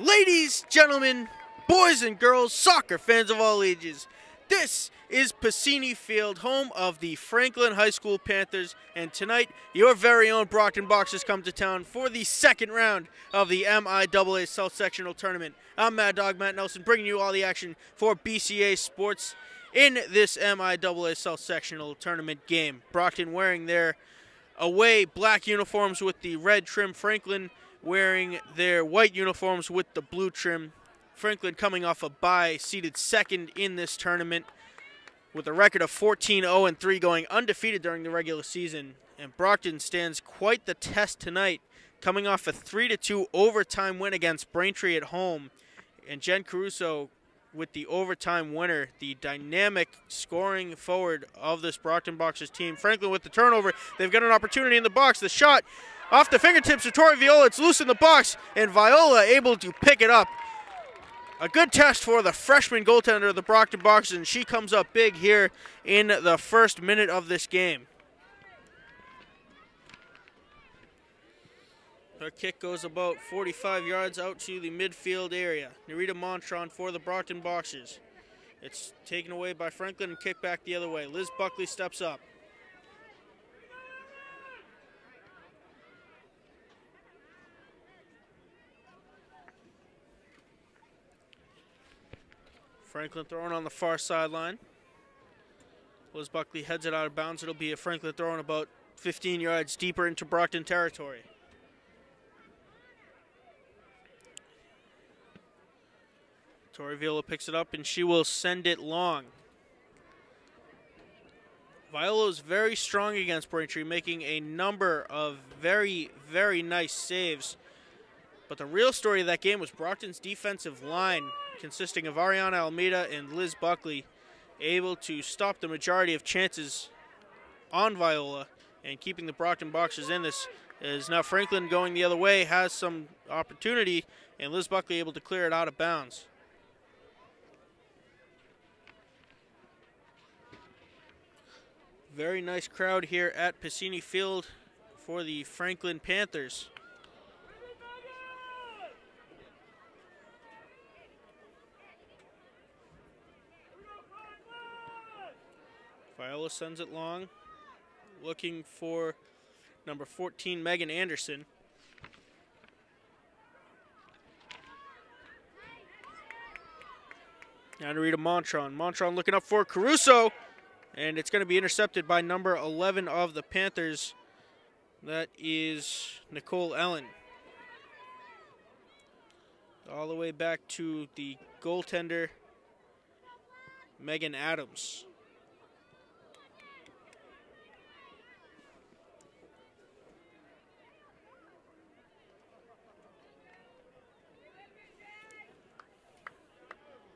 Ladies, gentlemen, boys and girls, soccer fans of all ages, this is Pasini Field, home of the Franklin High School Panthers, and tonight your very own Brockton Boxers come to town for the second round of the MIAA South Sectional Tournament. I'm Mad Dog Matt Nelson, bringing you all the action for BCA Sports in this MIAA South Sectional Tournament game. Brockton wearing their away black uniforms with the red trim. Franklin wearing their white uniforms with the blue trim. Franklin coming off a bye, seated second in this tournament with a record of 14 0 and 3 going undefeated during the regular season. And Brockton stands quite the test tonight, coming off a 3 2 overtime win against Braintree at home. And Jen Caruso with the overtime winner, the dynamic scoring forward of this Brockton Boxers team. Franklin with the turnover. They've got an opportunity in the box. The shot off the fingertips of Tori Viola. It's loose in the box, and Viola able to pick it up. A good test for the freshman goaltender of the Brockton Boxers, and she comes up big here in the first minute of this game. Her kick goes about 45 yards out to the midfield area. Narita Montron for the Brockton Boxers. It's taken away by Franklin and kicked back the other way. Liz Buckley steps up. Franklin throwing on the far sideline. Liz Buckley heads it out of bounds. It'll be a Franklin throwing about 15 yards deeper into Brockton territory. Tori Viola picks it up and she will send it long. Viola is very strong against Braintree, making a number of very, very nice saves. But the real story of that game was Brockton's defensive line, consisting of Ariana Almeida and Liz Buckley, able to stop the majority of chances on Viola and keeping the Brockton Boxers in this. Is now Franklin going the other way, has some opportunity, and Liz Buckley able to clear it out of bounds. Very nice crowd here at Pasini Field for the Franklin Panthers. Viola sends it long, looking for number 14, Megan Anderson. Now to Rita Montron. Montron looking up for Caruso. And it's going to be intercepted by number 11 of the Panthers. That is Nicole Ellen. All the way back to the goaltender, Megan Adams.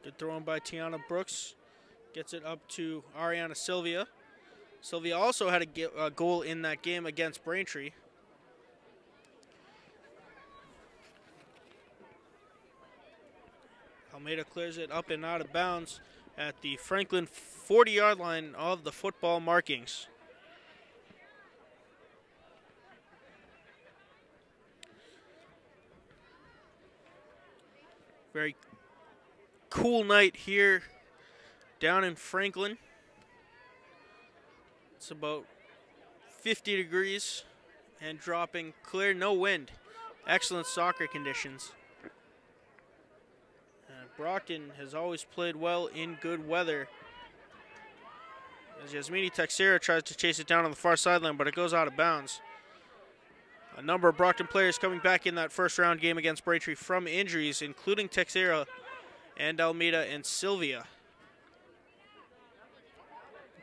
Good throw by Tiana Brooks. Gets it up to Ariana Sylvia. Sylvia also had a, a goal in that game against Braintree. Almeida clears it up and out of bounds at the Franklin 40 yard line of the football markings. Very cool night here down in Franklin. It's about 50 degrees and dropping clear, no wind. Excellent soccer conditions. Uh, Brockton has always played well in good weather. As Yasmini Texera tries to chase it down on the far sideline, but it goes out of bounds. A number of Brockton players coming back in that first round game against Braintree from injuries, including Texera and Almeida and Sylvia.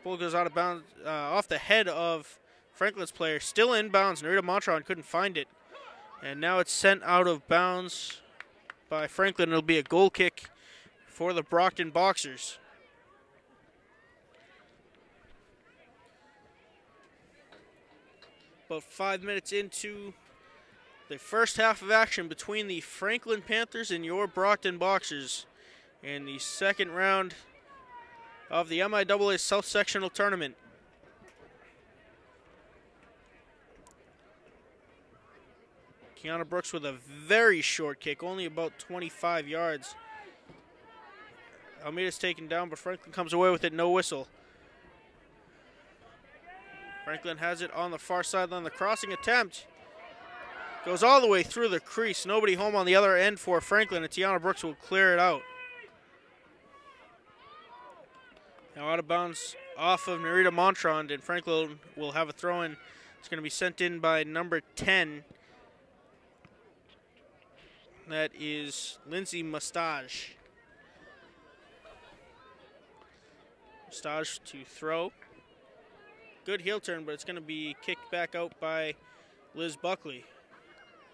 Ball goes out of bounds, uh, off the head of Franklin's player. Still in bounds. Narita Montron couldn't find it. And now it's sent out of bounds by Franklin. It'll be a goal kick for the Brockton Boxers. About five minutes into the first half of action between the Franklin Panthers and your Brockton Boxers in the second round of the MIAA South Sectional Tournament. Tiana Brooks with a very short kick, only about 25 yards. Almeida's taken down, but Franklin comes away with it, no whistle. Franklin has it on the far sideline. The crossing attempt goes all the way through the crease. Nobody home on the other end for Franklin, and Tiana Brooks will clear it out. Now out of bounds off of Narita Montrond, and Franklin will have a throw in. It's going to be sent in by number 10. That is Lindsay Mustache. Mustache to throw. Good heel turn, but it's going to be kicked back out by Liz Buckley.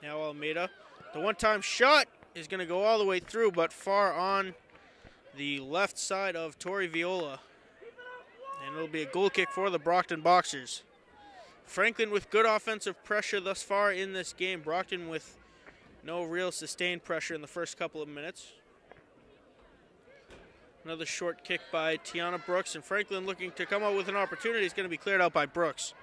Now Almeida. The one-time shot is going to go all the way through, but far on the left side of Tori Viola. And it'll be a goal kick for the Brockton Boxers. Franklin with good offensive pressure thus far in this game. Brockton with no real sustained pressure in the first couple of minutes. Another short kick by Tiana Brooks, and Franklin looking to come out with an opportunity. is going to be cleared out by Brooks.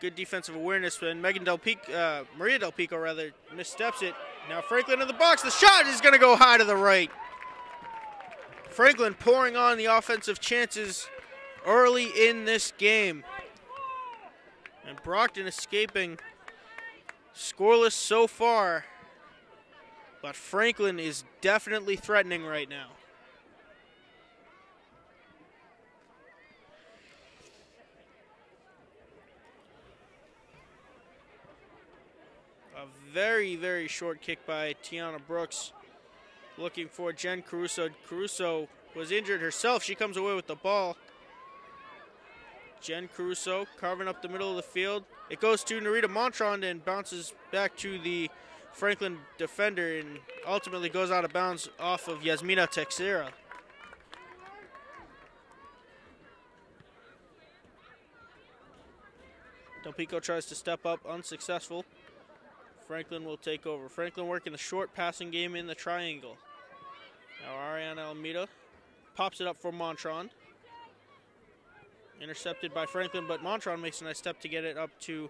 Good defensive awareness, and Megan Del Pico, uh, Maria Del Pico rather, missteps it. Now Franklin in the box. The shot is going to go high to the right. Franklin pouring on the offensive chances early in this game. And Brockton escaping scoreless so far. But Franklin is definitely threatening right now. A very, very short kick by Tiana Brooks. Looking for Jen Caruso. Caruso was injured herself. She comes away with the ball. Jen Caruso carving up the middle of the field. It goes to Narita Montrond and bounces back to the Franklin defender and ultimately goes out of bounds off of Yasmina Texera. Del Pico tries to step up, unsuccessful. Franklin will take over. Franklin working the short passing game in the triangle. Now Ariana Almeida pops it up for Montrond. Intercepted by Franklin, but Montrond makes a nice step to get it up to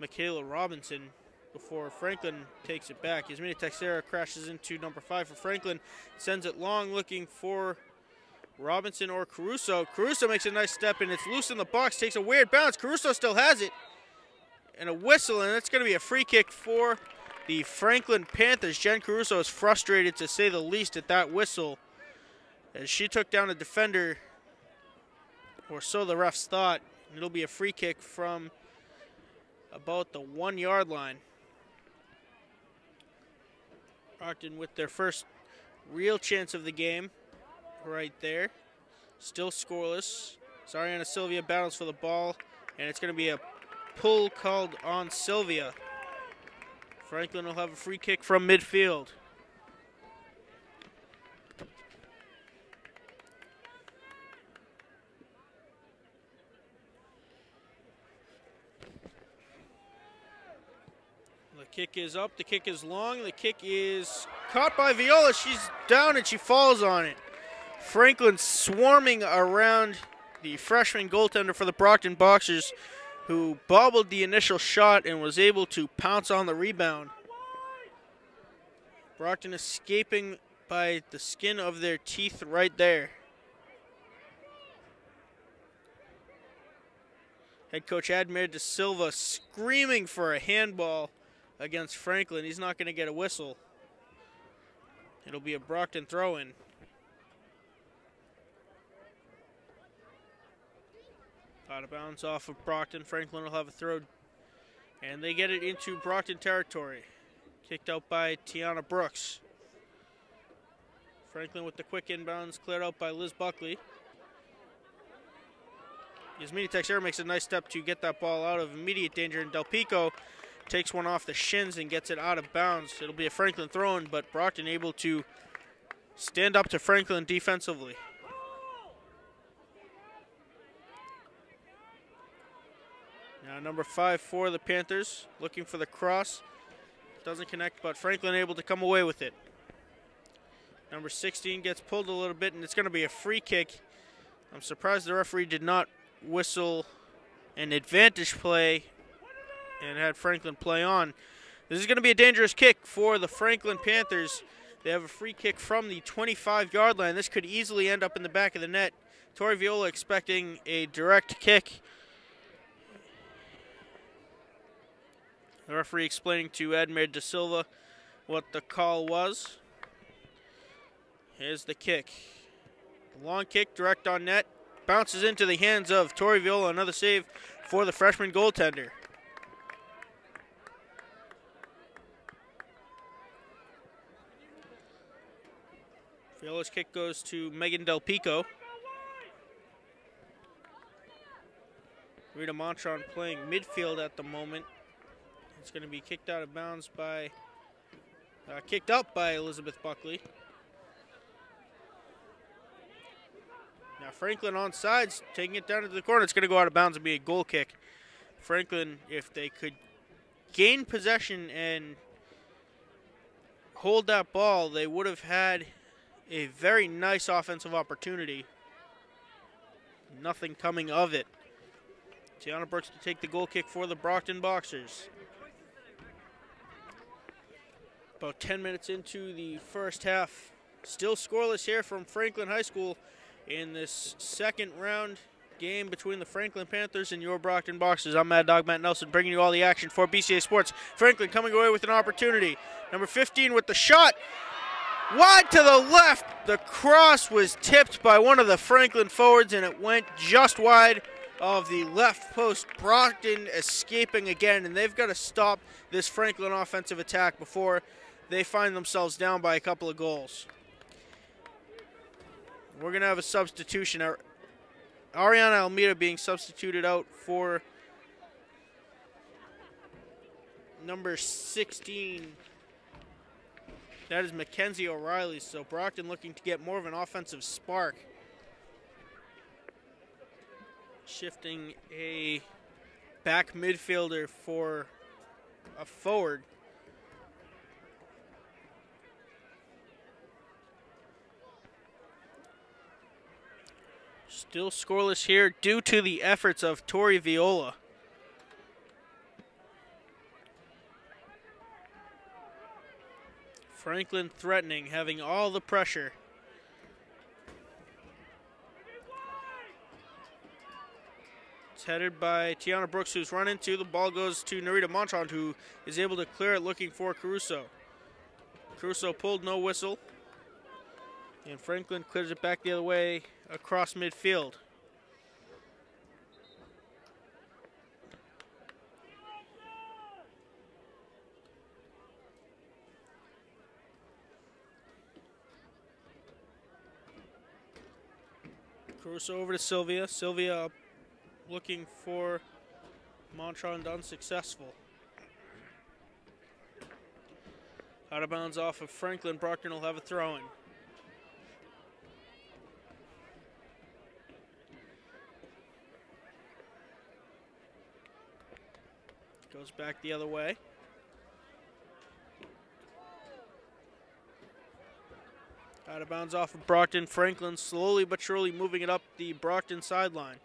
Michaela Robinson before Franklin takes it back. Yasmina Texera crashes into number five for Franklin, sends it long looking for Robinson or Caruso. Caruso makes a nice step and it's loose in the box, takes a weird bounce. Caruso still has it. And a whistle, and it's going to be a free kick for the Franklin Panthers. Jen Caruso is frustrated to say the least at that whistle as she took down a defender or so the refs thought. It'll be a free kick from about the one yard line. Brockton with their first real chance of the game right there. Still scoreless. Zariana Sylvia battles for the ball, and it's going to be a pull called on Sylvia. Franklin will have a free kick from midfield. The kick is up. The kick is long. The kick is caught by Viola. She's down and she falls on it. Franklin swarming around the freshman goaltender for the Brockton Boxers who bobbled the initial shot and was able to pounce on the rebound. Brockton escaping by the skin of their teeth right there. Head coach Admir De Silva screaming for a handball against Franklin. He's not going to get a whistle. It'll be a Brockton throw in. Out of bounds off of Brockton. Franklin will have a throw. And they get it into Brockton territory. Kicked out by Tiana Brooks. Franklin with the quick inbounds, cleared out by Liz Buckley. Yasmini Texera makes a nice step to get that ball out of immediate danger, and Del Pico takes one off the shins and gets it out of bounds. It'll be a Franklin throw in, but Brockton able to stand up to Franklin defensively. Now number five for the Panthers, looking for the cross. Doesn't connect, but Franklin able to come away with it. Number 16 gets pulled a little bit, and it's going to be a free kick. I'm surprised the referee did not whistle an advantage play and had Franklin play on. This is going to be a dangerous kick for the Franklin Panthers. They have a free kick from the 25 yard line. This could easily end up in the back of the net. Tori Viola expecting a direct kick. The referee explaining to Edmir De Silva what the call was. Here's the kick. Long kick, direct on net. Bounces into the hands of Tori Viola. Another save for the freshman goaltender. Viola's kick goes to Megan Del Pico. Rita Montron playing midfield at the moment. It's going to be kicked out of bounds by, uh, kicked up by Elizabeth Buckley. Now Franklin on sides, taking it down to the corner. It's going to go out of bounds and be a goal kick. Franklin, if they could gain possession and hold that ball, they would have had a very nice offensive opportunity. Nothing coming of it. Tiana Brooks to take the goal kick for the Brockton Boxers. About 10 minutes into the first half. Still scoreless here from Franklin High School in this second round game between the Franklin Panthers and your Brockton Boxers. I'm Mad Dog Matt Nelson bringing you all the action for BCA Sports. Franklin coming away with an opportunity. Number 15 with the shot. Wide to the left. The cross was tipped by one of the Franklin forwards and it went just wide of the left post. Brockton escaping again, and they've got to stop this Franklin offensive attack before they find themselves down by a couple of goals. We're going to have a substitution. Ariana Almeida being substituted out for number 16. That is Mackenzie O'Reilly. So Brockton looking to get more of an offensive spark. Shifting a back midfielder for a forward. Still scoreless here due to the efforts of Tori Viola. Franklin threatening, having all the pressure. It's headed by Tiana Brooks, who's run into. The ball goes to Narita Montrond, who is able to clear it looking for Caruso. Caruso pulled no whistle. And Franklin clears it back the other way across midfield. Caruso over to Sylvia. Sylvia looking for Montron unsuccessful. Out of bounds off of Franklin. Brockton will have a throw in. Goes back the other way. Out of bounds off of Brockton. Franklin slowly but surely moving it up the Brockton sideline.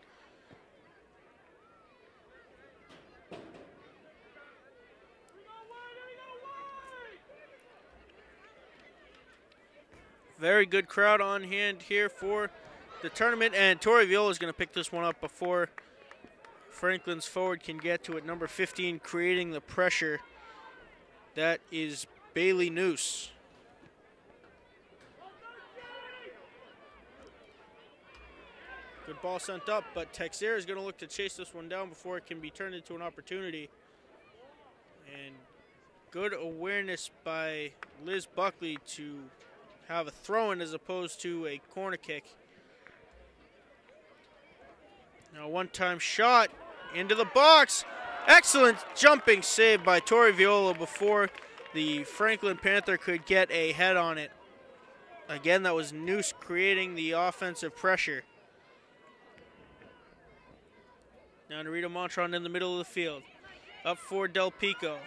Very good crowd on hand here for the tournament, and Tori Viola is going to pick this one up before Franklin's forward can get to it. Number 15 creating the pressure. That is Bailey Noose. Good ball sent up, but Texera is going to look to chase this one down before it can be turned into an opportunity. And good awareness by Liz Buckley to have a throw in as opposed to a corner kick. Now, one time shot into the box. Excellent jumping save by Tori Viola before the Franklin Panther could get a head on it. Again, that was Noose creating the offensive pressure. Now Narita Montron in the middle of the field. Up for Del Pico.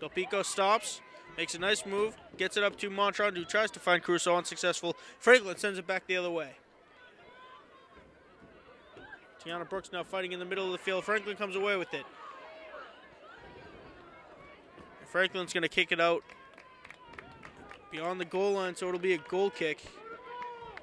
Del Pico stops, makes a nice move, gets it up to Montron, who tries to find Caruso unsuccessful. Franklin sends it back the other way. Tiana Brooks now fighting in the middle of the field. Franklin comes away with it. Franklin's going to kick it out beyond the goal line, so it'll be a goal kick.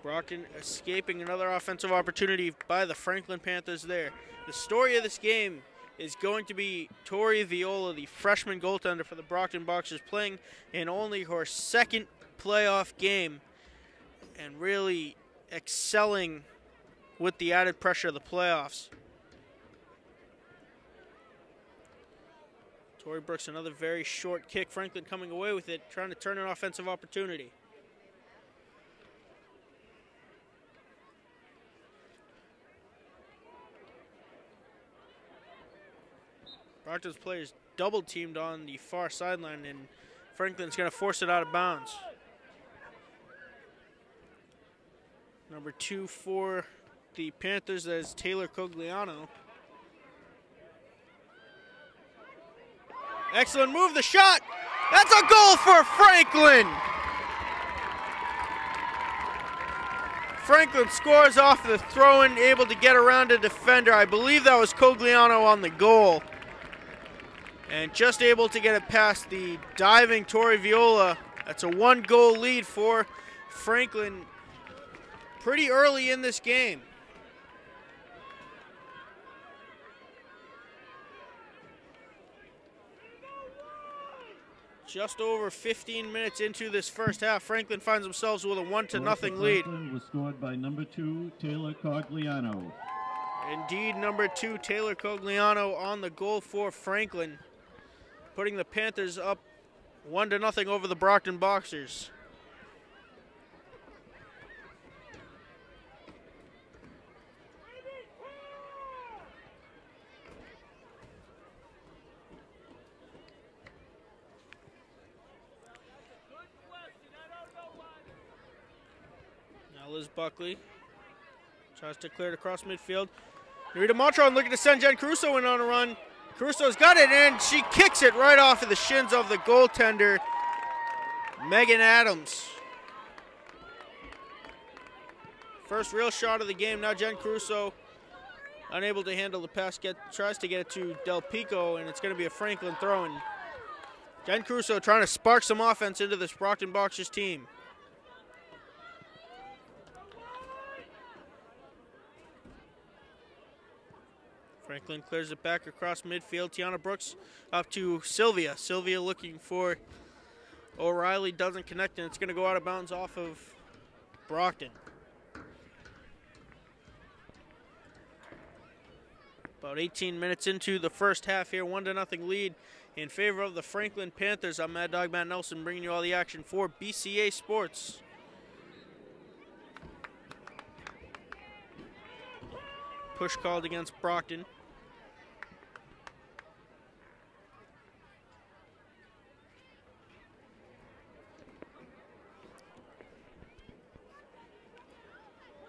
Brockton escaping another offensive opportunity by the Franklin Panthers there. The story of this game is going to be Tori Viola, the freshman goaltender for the Brockton Boxers, playing in only her second playoff game and really excelling with the added pressure of the playoffs. Tori Brooks, another very short kick. Franklin coming away with it, trying to turn an offensive opportunity. Brockton's players double teamed on the far sideline, and Franklin's going to force it out of bounds. Number two for the Panthers, as Taylor Cogliano. Excellent move, the shot. That's a goal for Franklin. Franklin scores off the throw in, able to get around a defender. I believe that was Cogliano on the goal. And just able to get it past the diving Tori Viola. That's a one goal lead for Franklin pretty early in this game. Just over 15 minutes into this first half, Franklin finds themselves with a one to nothing lead. Franklin was scored by number two, Taylor Cogliano. Indeed, number two, Taylor Cogliano on the goal for Franklin, putting the Panthers up one to nothing over the Brockton Boxers. Buckley tries to clear it across midfield. Narita Montron looking to send Jen Caruso in on a run. Caruso's got it and she kicks it right off of the shins of the goaltender, Megan Adams. First real shot of the game. Now Jen Caruso unable to handle the pass, get, tries to get it to Del Pico, and it's going to be a Franklin throw in. Jen Caruso trying to spark some offense into this Brockton Boxers team. Franklin clears it back across midfield. Tiana Brooks up to Sylvia. Sylvia looking for O'Reilly, doesn't connect, and it's going to go out of bounds off of Brockton. About 18 minutes into the first half here, one to nothing lead in favor of the Franklin Panthers. I'm Mad Dog Matt Nelson bringing you all the action for BCA Sports. Push called against Brockton.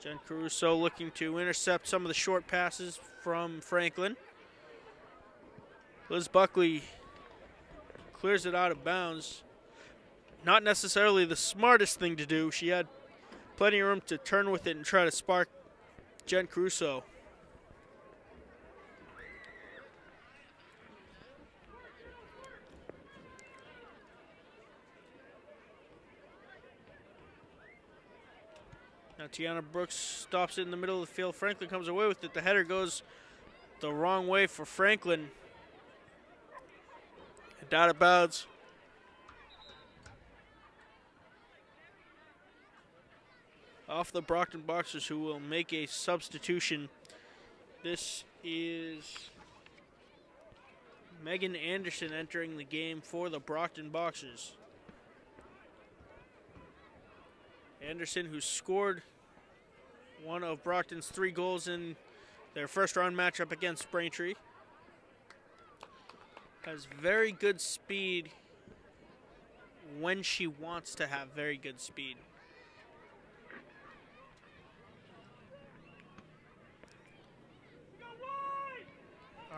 Jen Caruso looking to intercept some of the short passes from Franklin. Liz Buckley clears it out of bounds. Not necessarily the smartest thing to do. She had plenty of room to turn with it and try to spark Jen Caruso. Tiana Brooks stops it in the middle of the field. Franklin comes away with it. The header goes the wrong way for Franklin. And out of bounds. Off the Brockton Boxers, who will make a substitution. This is Megan Anderson entering the game for the Brockton Boxers. Anderson, who scored one of Brockton's three goals in their first round matchup against Braintree. Has very good speed when she wants to have very good speed.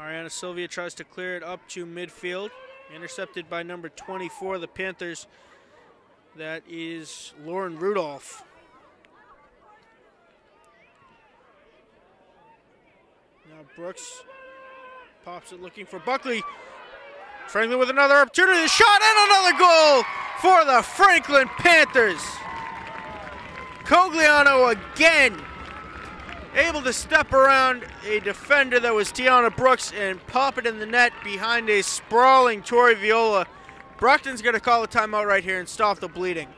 Ariana Sylvia tries to clear it up to midfield. Intercepted by number 24, the Panthers. That is Lauren Rudolph. Brooks pops it looking for Buckley. Franklin with another opportunity, shot and another goal for the Franklin Panthers. Cogliano again able to step around a defender that was Tiana Brooks and pop it in the net behind a sprawling Tori Viola. Brockton's going to call a timeout right here and stop the bleeding.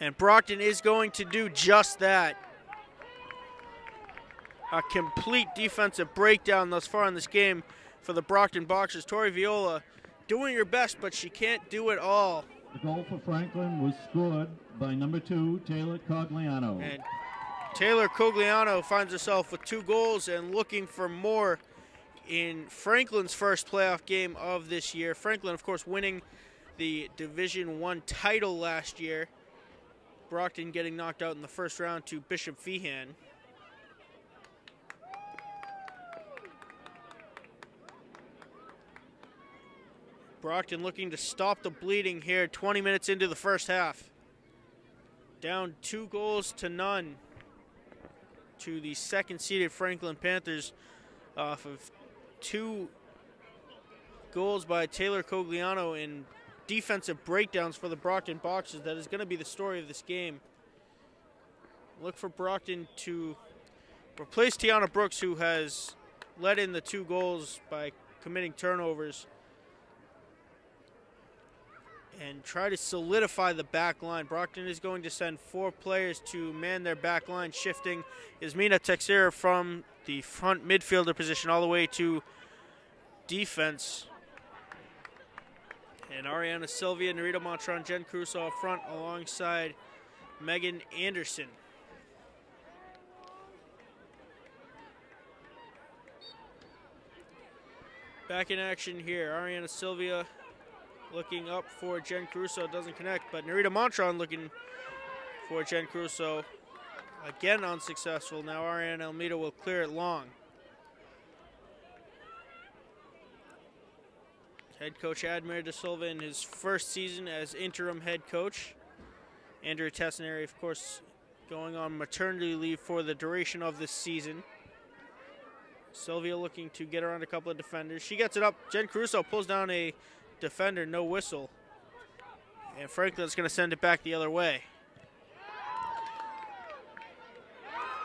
And Brockton is going to do just that. A complete defensive breakdown thus far in this game for the Brockton Boxers. Tori Viola doing her best, but she can't do it all. The goal for Franklin was scored by number two, Taylor Cogliano. And Taylor Cogliano finds herself with two goals and looking for more in Franklin's first playoff game of this year. Franklin, of course, winning the Division One title last year. Brockton getting knocked out in the first round to Bishop Feehan. Brockton looking to stop the bleeding here 20 minutes into the first half. Down two goals to none to the second seeded Franklin Panthers off of two goals by Taylor Cogliano in defensive breakdowns for the Brockton Boxers. That is going to be the story of this game. Look for Brockton to replace Tiana Brooks, who has let in the two goals by committing turnovers and try to solidify the back line. Brockton is going to send four players to man their back line, shifting Ismina Texera from the front midfielder position all the way to defense. And Ariana Sylvia, Narita Montron, Jen Caruso up front alongside Megan Anderson. Back in action here, Ariana Sylvia looking up for Jen Caruso. Doesn't connect, but Narita Montron looking for Jen Caruso. Again unsuccessful. Now Ariane Almeida will clear it long. Head coach Admir De Silva in his first season as interim head coach. Andrew Tessenary, of course, going on maternity leave for the duration of this season. Sylvia looking to get around a couple of defenders. She gets it up. Jen Caruso pulls down a defender, no whistle. And Franklin's going to send it back the other way.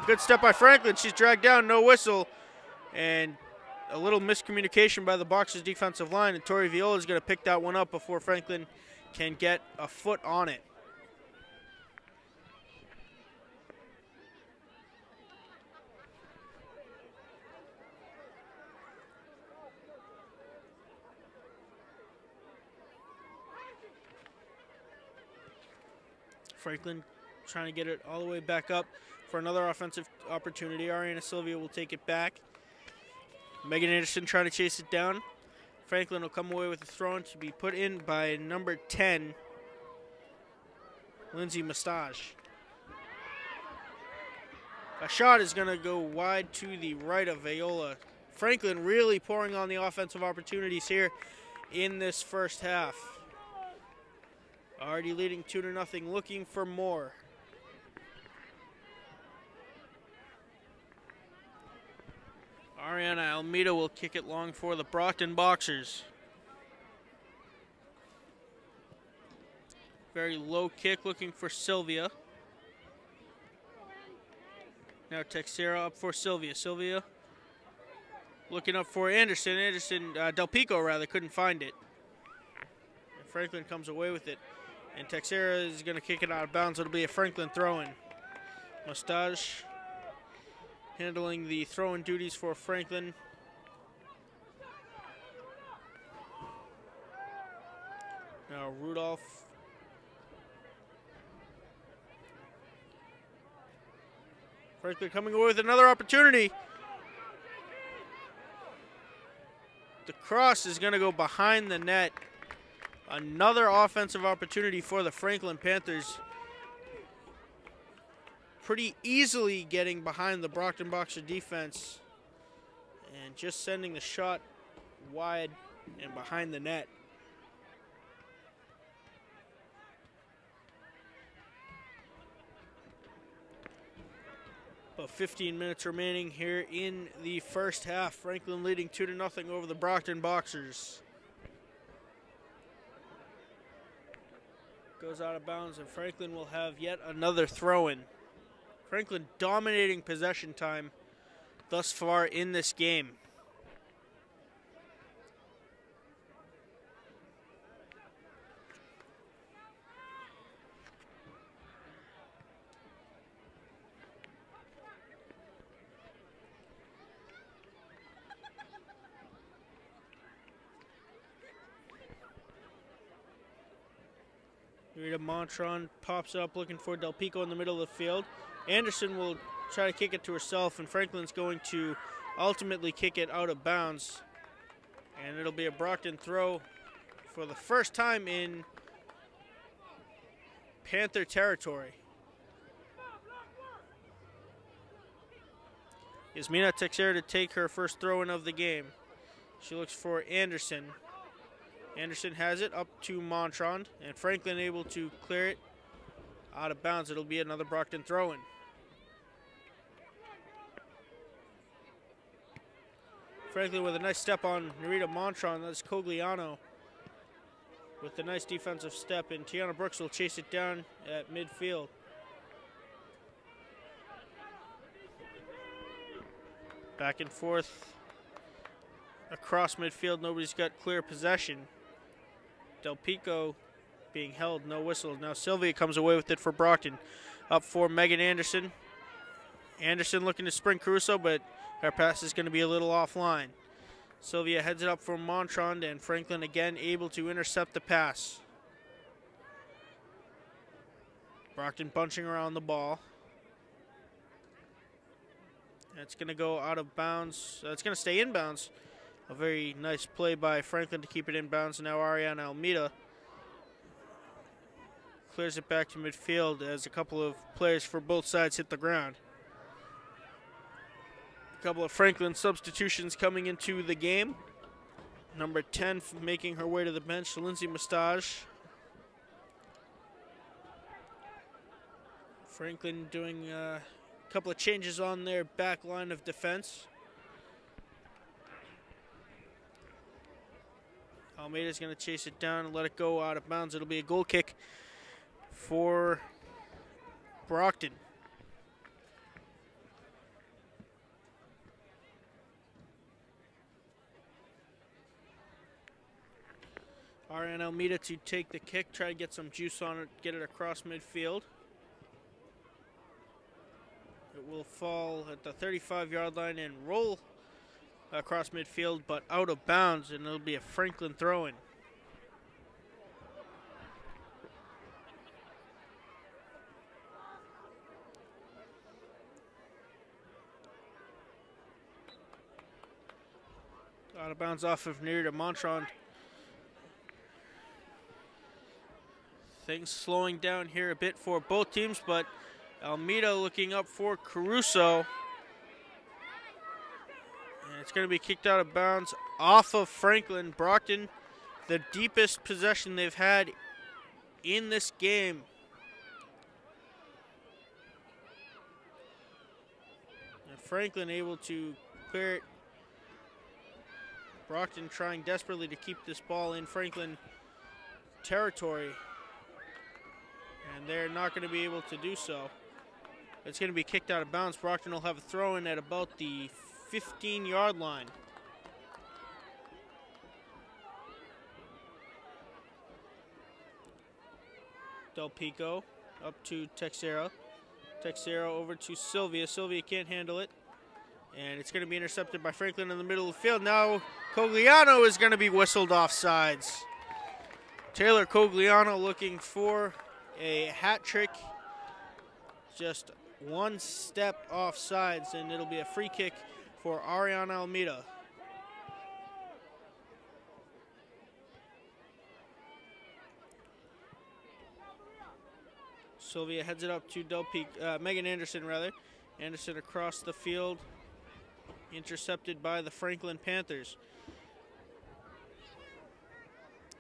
Good step by Franklin. She's dragged down, no whistle. And a little miscommunication by the Boxers defensive line. And Tori Viola is going to pick that one up before Franklin can get a foot on it. Franklin trying to get it all the way back up for another offensive opportunity. Ariana Sylvia will take it back. Megan Anderson trying to chase it down. Franklin will come away with a throw to be put in by number 10, Lindsay Mustache. A shot is going to go wide to the right of Viola. Franklin really pouring on the offensive opportunities here in this first half. Already leading 2 to nothing, looking for more. Ariana Almeida will kick it long for the Brockton Boxers. Very low kick looking for Sylvia. Now Texera up for Sylvia. Sylvia looking up for Anderson. Anderson, uh, Del Pico rather, couldn't find it. And Franklin comes away with it. And Texera is going to kick it out of bounds. It'll be a Franklin throw-in. Mustache handling the throw-in duties for Franklin. Now Rudolph. Franklin coming away with another opportunity. The cross is going to go behind the net. Another offensive opportunity for the Franklin Panthers. Pretty easily getting behind the Brockton Boxer defense and just sending the shot wide and behind the net. About 15 minutes remaining here in the first half. Franklin leading 2 to nothing over the Brockton Boxers. Goes out of bounds, and Franklin will have yet another throw in. Franklin dominating possession time thus far in this game. Rita Montron pops up looking for Del Pico in the middle of the field. Anderson will try to kick it to herself, and Franklin's going to ultimately kick it out of bounds. And it'll be a Brockton throw for the first time in Panther territory. Yasmina Texera to take her first throw in of the game. She looks for Anderson. Anderson has it up to Montrond, and Franklin able to clear it out of bounds. It'll be another Brockton throw in. Franklin with a nice step on Narita Montron. That's Cogliano with a nice defensive step, and Tiana Brooks will chase it down at midfield. Back and forth across midfield. Nobody's got clear possession. Del Pico being held, no whistle. Now Sylvia comes away with it for Brockton. Up for Megan Anderson. Anderson looking to sprint Caruso, but her pass is going to be a little offline. Sylvia heads it up for Montrond, and Franklin again able to intercept the pass. Brockton bunching around the ball. That's going to go out of bounds. That's going to stay in bounds. A very nice play by Franklin to keep it in bounds. Now Ariana Almeida clears it back to midfield as a couple of players for both sides hit the ground couple of Franklin substitutions coming into the game. Number 10 making her way to the bench, Lindsay Mustage. Franklin doing uh, a couple of changes on their back line of defense. Almeida's going to chase it down and let it go out of bounds. It'll be a goal kick for Brockton. Ariane Almeida to take the kick, try to get some juice on it, get it across midfield. It will fall at the 35 yard line and roll across midfield, but out of bounds, and it'll be a Franklin throw in. Out of bounds off of Narita Montron. Things slowing down here a bit for both teams, but Almeida looking up for Caruso. And it's going to be kicked out of bounds off of Franklin. Brockton, the deepest possession they've had in this game. And Franklin able to clear it. Brockton trying desperately to keep this ball in Franklin territory and they're not going to be able to do so. It's going to be kicked out of bounds. Brockton will have a throw in at about the 15 yard line. Del Pico up to Texera. Texera over to Sylvia. Sylvia can't handle it. And it's going to be intercepted by Franklin in the middle of the field. Now Cogliano is going to be whistled off sides. Taylor Cogliano looking for a hat trick, just one step off sides, and it'll be a free kick for Ariana Almeida. Sylvia heads it up to Del Peak, uh, Megan Anderson rather. Anderson across the field, intercepted by the Franklin Panthers.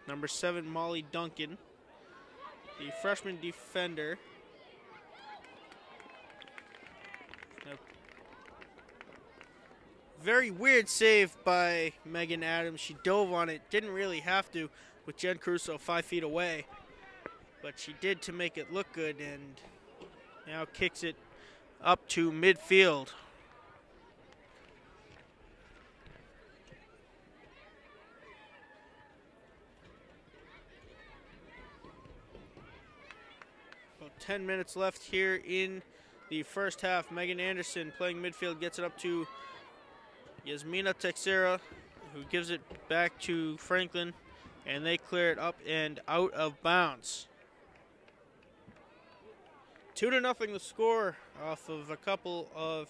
Number seven, Molly Duncan the freshman defender. Very weird save by Megan Adams. She dove on it. Didn't really have to with Jen Caruso five feet away. But she did to make it look good and now kicks it up to midfield. 10 minutes left here in the first half. Megan Anderson playing midfield gets it up to Yasmina Texera, who gives it back to Franklin, and they clear it up and out of bounds. Two to nothing the score off of a couple of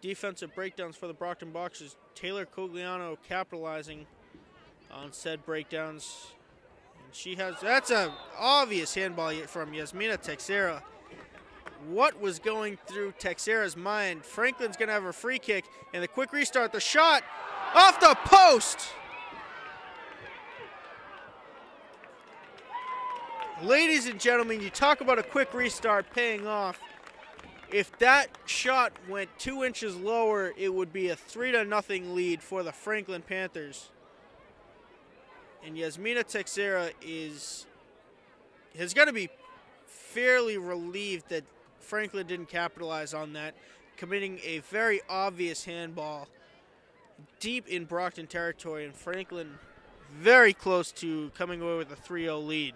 defensive breakdowns for the Brockton Boxers. Taylor Cogliano capitalizing on said breakdowns. She has that's a obvious handball from Yasmina Texera. What was going through Texera's mind? Franklin's gonna have a free kick and the quick restart. The shot off the post. Ladies and gentlemen, you talk about a quick restart paying off. If that shot went two inches lower, it would be a three to nothing lead for the Franklin Panthers. And Yasmina Texera is has got to be fairly relieved that Franklin didn't capitalize on that, committing a very obvious handball deep in Brockton territory, and Franklin very close to coming away with a 3 0 lead.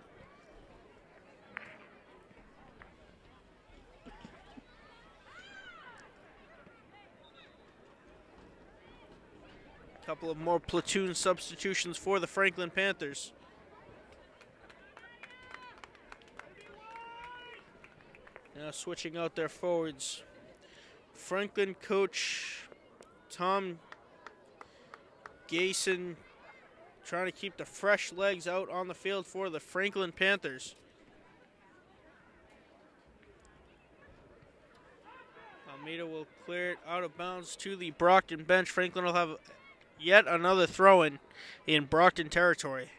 Couple of more platoon substitutions for the Franklin Panthers. Now switching out their forwards. Franklin coach Tom Gayson trying to keep the fresh legs out on the field for the Franklin Panthers. Almeida will clear it out of bounds to the Brockton bench. Franklin will have yet another throw in in Brockton territory.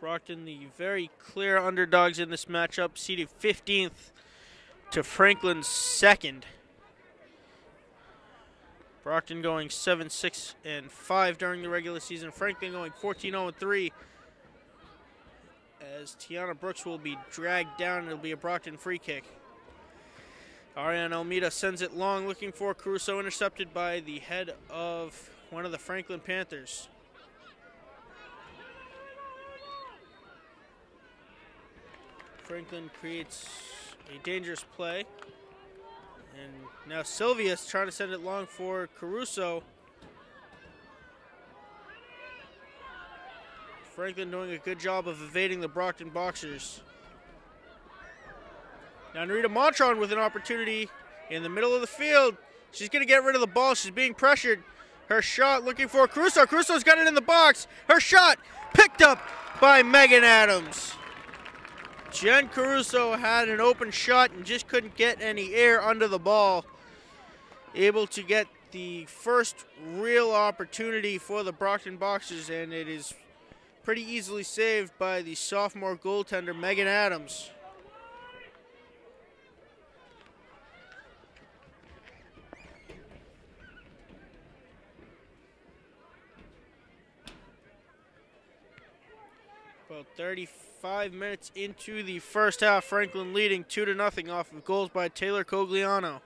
Brockton, the very clear underdogs in this matchup, seeded 15th to Franklin's second. Brockton going 7 6 and 5 during the regular season. Franklin going 14 0 3 as Tiana Brooks will be dragged down. It'll be a Brockton free kick. Ariane Almeida sends it long, looking for Caruso, intercepted by the head of one of the Franklin Panthers. Franklin creates a dangerous play. And now Sylvia's trying to send it long for Caruso. Franklin doing a good job of evading the Brockton Boxers. Now Narita Montron with an opportunity in the middle of the field. She's going to get rid of the ball. She's being pressured. Her shot looking for Caruso. Caruso's got it in the box. Her shot picked up by Megan Adams. Jen Caruso had an open shot and just couldn't get any air under the ball. Able to get the first real opportunity for the Brockton Boxers, and it is pretty easily saved by the sophomore goaltender Megan Adams. About 35 minutes into the first half, Franklin leading 2 to nothing off of goals by Taylor Cogliano.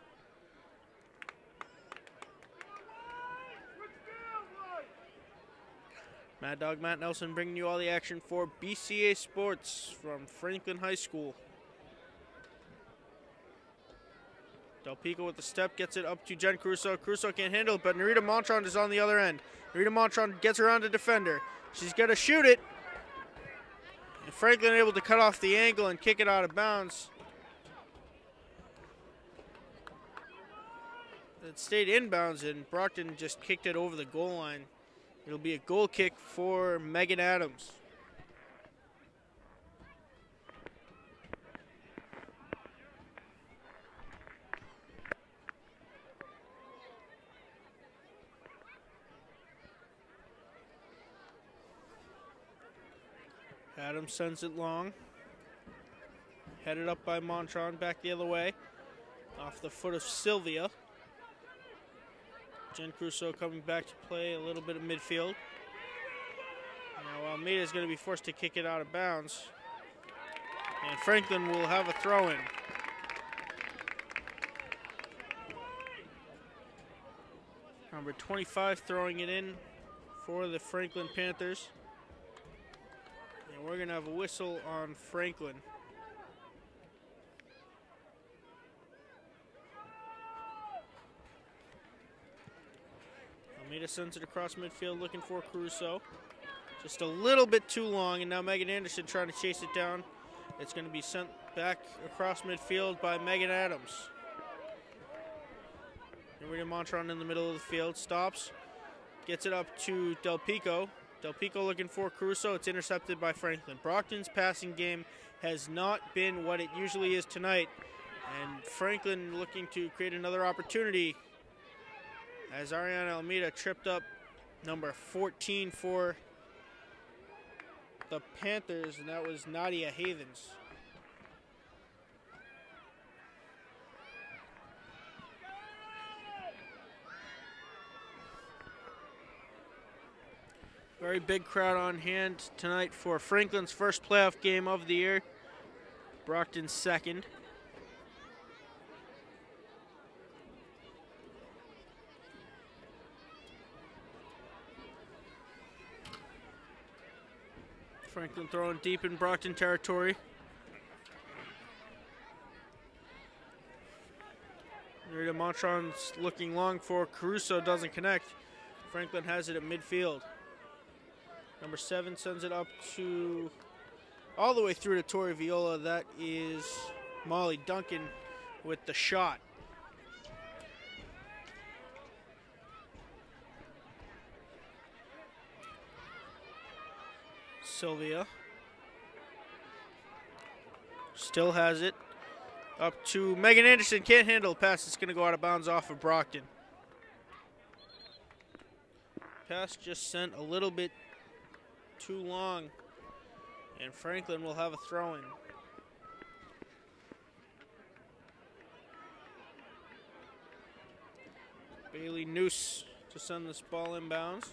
Mad Dog Matt Nelson bringing you all the action for BCA Sports from Franklin High School. Del Pico with the step gets it up to Jen Caruso. Caruso can't handle it, but Narita Montron is on the other end. Narita Montron gets around a defender. She's going to shoot it. And Franklin able to cut off the angle and kick it out of bounds. It stayed inbounds, and Brockton just kicked it over the goal line. It'll be a goal kick for Megan Adams. Adams sends it long. Headed up by Montron, back the other way. Off the foot of Sylvia. Jen Caruso coming back to play a little bit of midfield. Now Almeida is going to be forced to kick it out of bounds. And Franklin will have a throw in. Number 25 throwing it in for the Franklin Panthers. And we're going to have a whistle on Franklin. Almeida sends it across midfield looking for Caruso. Just a little bit too long, and now Megan Anderson trying to chase it down. It's going to be sent back across midfield by Megan Adams. Rita Montron in the middle of the field, stops, gets it up to Del Pico. Del Pico looking for Caruso. It's intercepted by Franklin. Brockton's passing game has not been what it usually is tonight. And Franklin looking to create another opportunity as Ariana Almeida tripped up number 14 for the Panthers, and that was Nadia Havens. Very big crowd on hand tonight for Franklin's first playoff game of the year. Brockton's second. Franklin throwing deep in Brockton territory. Rita Montron's looking long for Caruso, doesn't connect. Franklin has it at midfield. Number seven sends it up to all the way through to Tori Viola. That is Molly Duncan with the shot. Sylvia still has it. Up to Megan Anderson. Can't handle the pass. It's going to go out of bounds off of Brockton. Pass just sent a little bit too long. And Franklin will have a throw in. Bailey Noose to send this ball inbounds.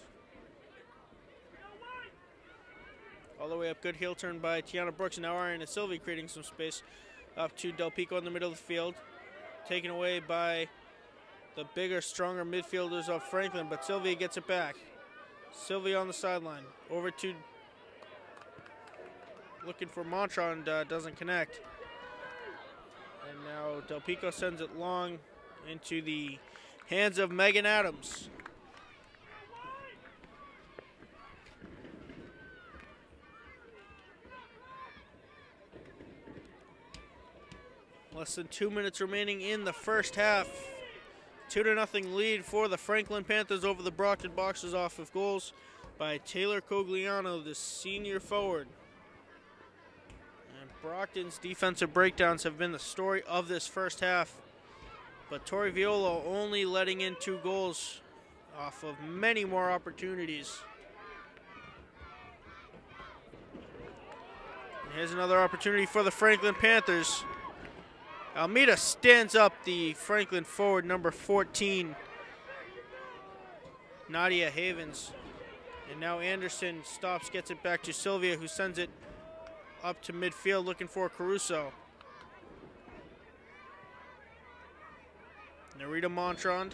All the way up, good heel turn by Tiana Brooks. Now Ariana Sylvia creating some space up to Del Pico in the middle of the field. Taken away by the bigger, stronger midfielders of Franklin, but Sylvia gets it back. Sylvia on the sideline. Over to looking for Montron, uh, doesn't connect. And now Del Pico sends it long into the hands of Megan Adams. Less than two minutes remaining in the first half. Two to nothing lead for the Franklin Panthers over the Brockton Boxers off of goals by Taylor Cogliano, the senior forward. And Brockton's defensive breakdowns have been the story of this first half. But Tori Viola only letting in two goals off of many more opportunities. And here's another opportunity for the Franklin Panthers. Almeida stands up the Franklin forward, number 14, Nadia Havens. And now Anderson stops, gets it back to Sylvia, who sends it up to midfield looking for Caruso. Narita Montrond.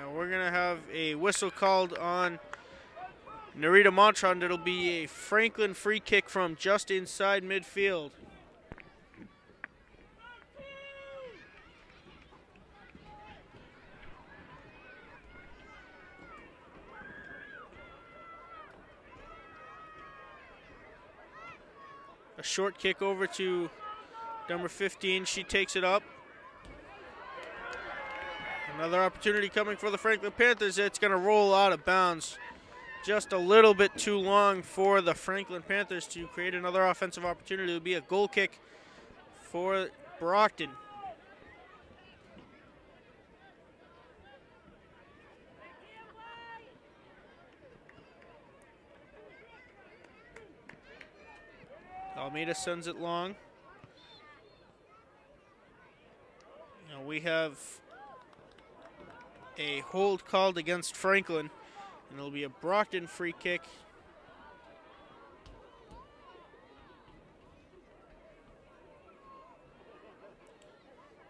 And we're going to have a whistle called on Narita Montrond. It'll be a Franklin free kick from just inside midfield. A short kick over to number 15. She takes it up. Another opportunity coming for the Franklin Panthers. It's going to roll out of bounds. Just a little bit too long for the Franklin Panthers to create another offensive opportunity. It'll be a goal kick for Brockton. Almeida sends it long. Now we have a hold called against Franklin, and it'll be a Brockton free kick.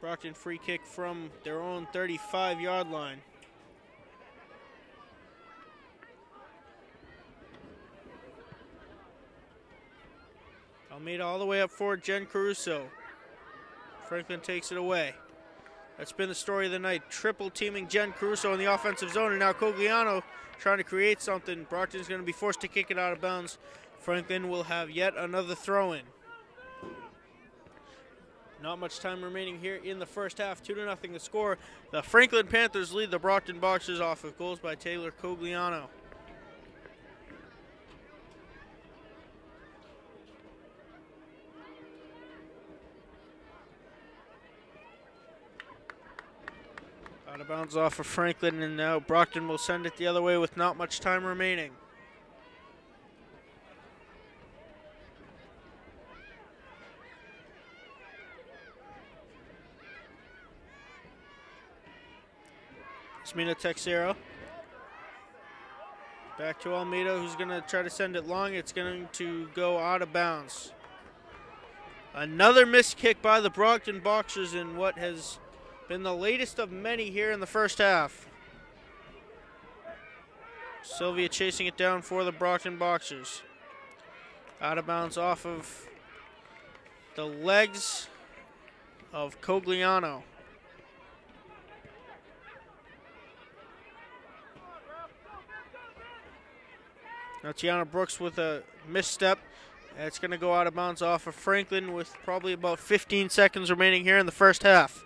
Brockton free kick from their own 35 yard line. Almeida all the way up for Jen Caruso. Franklin takes it away. That's been the story of the night. Triple teaming Jen Caruso in the offensive zone, and now Cogliano trying to create something. Brockton's going to be forced to kick it out of bounds. Franklin will have yet another throw in. Not much time remaining here in the first half. 2 to nothing the score. The Franklin Panthers lead the Brockton Boxers off of goals by Taylor Cogliano. Out of bounds off of Franklin, and now Brockton will send it the other way with not much time remaining. Smina Texera. Back to Almeida, who's going to try to send it long. It's going to go out of bounds. Another missed kick by the Brockton Boxers in what has been the latest of many here in the first half. Sylvia chasing it down for the Brockton Boxers. Out of bounds off of the legs of Cogliano. Now Tiana Brooks with a misstep. It's going to go out of bounds off of Franklin with probably about 15 seconds remaining here in the first half.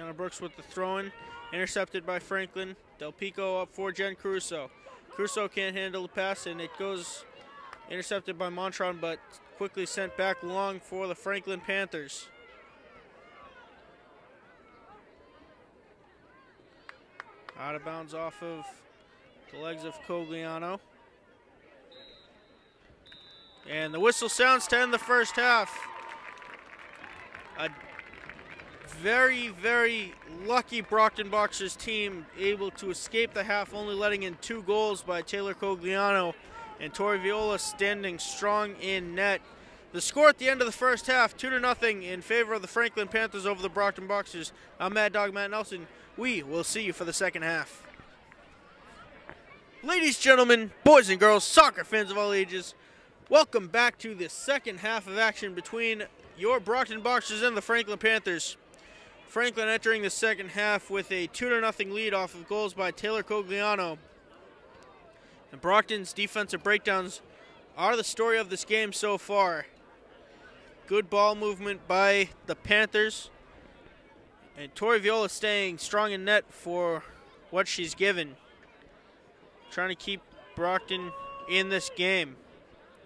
Tiana Brooks with the throw-in, intercepted by Franklin. Del Pico up for Jen Caruso. Caruso can't handle the pass, and it goes intercepted by Montron, but quickly sent back long for the Franklin Panthers. Out of bounds off of the legs of Cogliano. And the whistle sounds to end the first half. A very, very lucky Brockton Boxers team able to escape the half, only letting in two goals by Taylor Cogliano and Tori Viola standing strong in net. The score at the end of the first half, 2 to nothing in favor of the Franklin Panthers over the Brockton Boxers. I'm Mad Dog Matt Nelson. We will see you for the second half. Ladies, gentlemen, boys and girls, soccer fans of all ages, welcome back to the second half of action between your Brockton Boxers and the Franklin Panthers. Franklin entering the second half with a 2 0 lead off of goals by Taylor Cogliano. And Brockton's defensive breakdowns are the story of this game so far. Good ball movement by the Panthers. And Tori Viola staying strong in net for what she's given. Trying to keep Brockton in this game.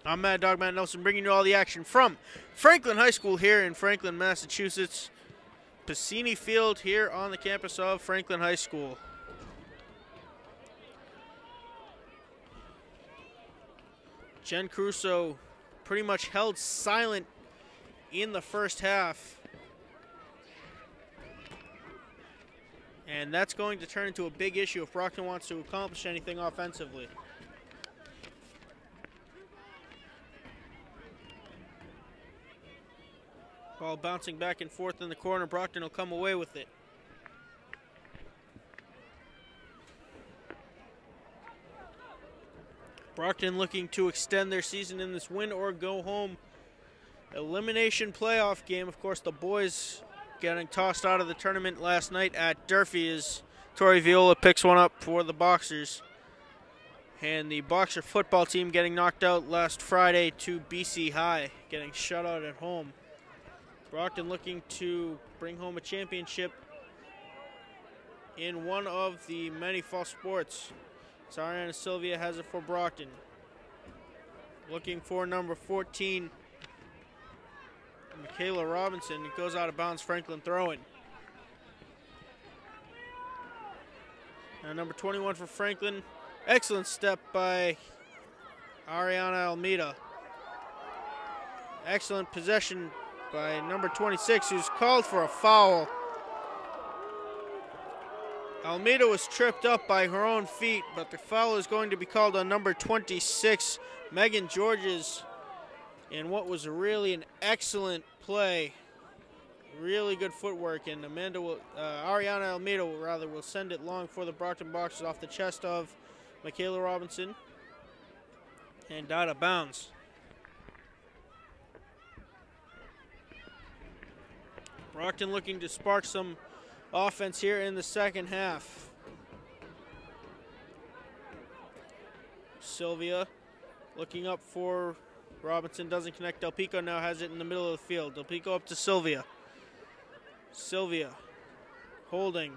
I'm Mad Dog Matt Nelson bringing you all the action from Franklin High School here in Franklin, Massachusetts. Piscini Field here on the campus of Franklin High School. Jen Caruso pretty much held silent in the first half. And that's going to turn into a big issue if Brockton wants to accomplish anything offensively. Ball bouncing back and forth in the corner. Brockton will come away with it. Brockton looking to extend their season in this win or go home elimination playoff game. Of course, the boys getting tossed out of the tournament last night at Durfee as Tori Viola picks one up for the Boxers. And the Boxer football team getting knocked out last Friday to BC High, getting shut out at home. Brockton looking to bring home a championship in one of the many fall sports. Sariana Sylvia has it for Brockton. Looking for number 14, Michaela Robinson. It goes out of bounds, Franklin throwing. Number 21 for Franklin. Excellent step by Ariana Almeida. Excellent possession by number 26, who's called for a foul. Almeida was tripped up by her own feet, but the foul is going to be called on number 26, Megan Georges, in what was really an excellent play. Really good footwork, and Amanda will, uh, Ariana Almeida will, rather will send it long for the Brockton Boxers off the chest of Michaela Robinson and out of bounds. Brockton looking to spark some offense here in the second half. Sylvia looking up for Robinson, doesn't connect. Del Pico now has it in the middle of the field. Del Pico up to Sylvia. Sylvia holding.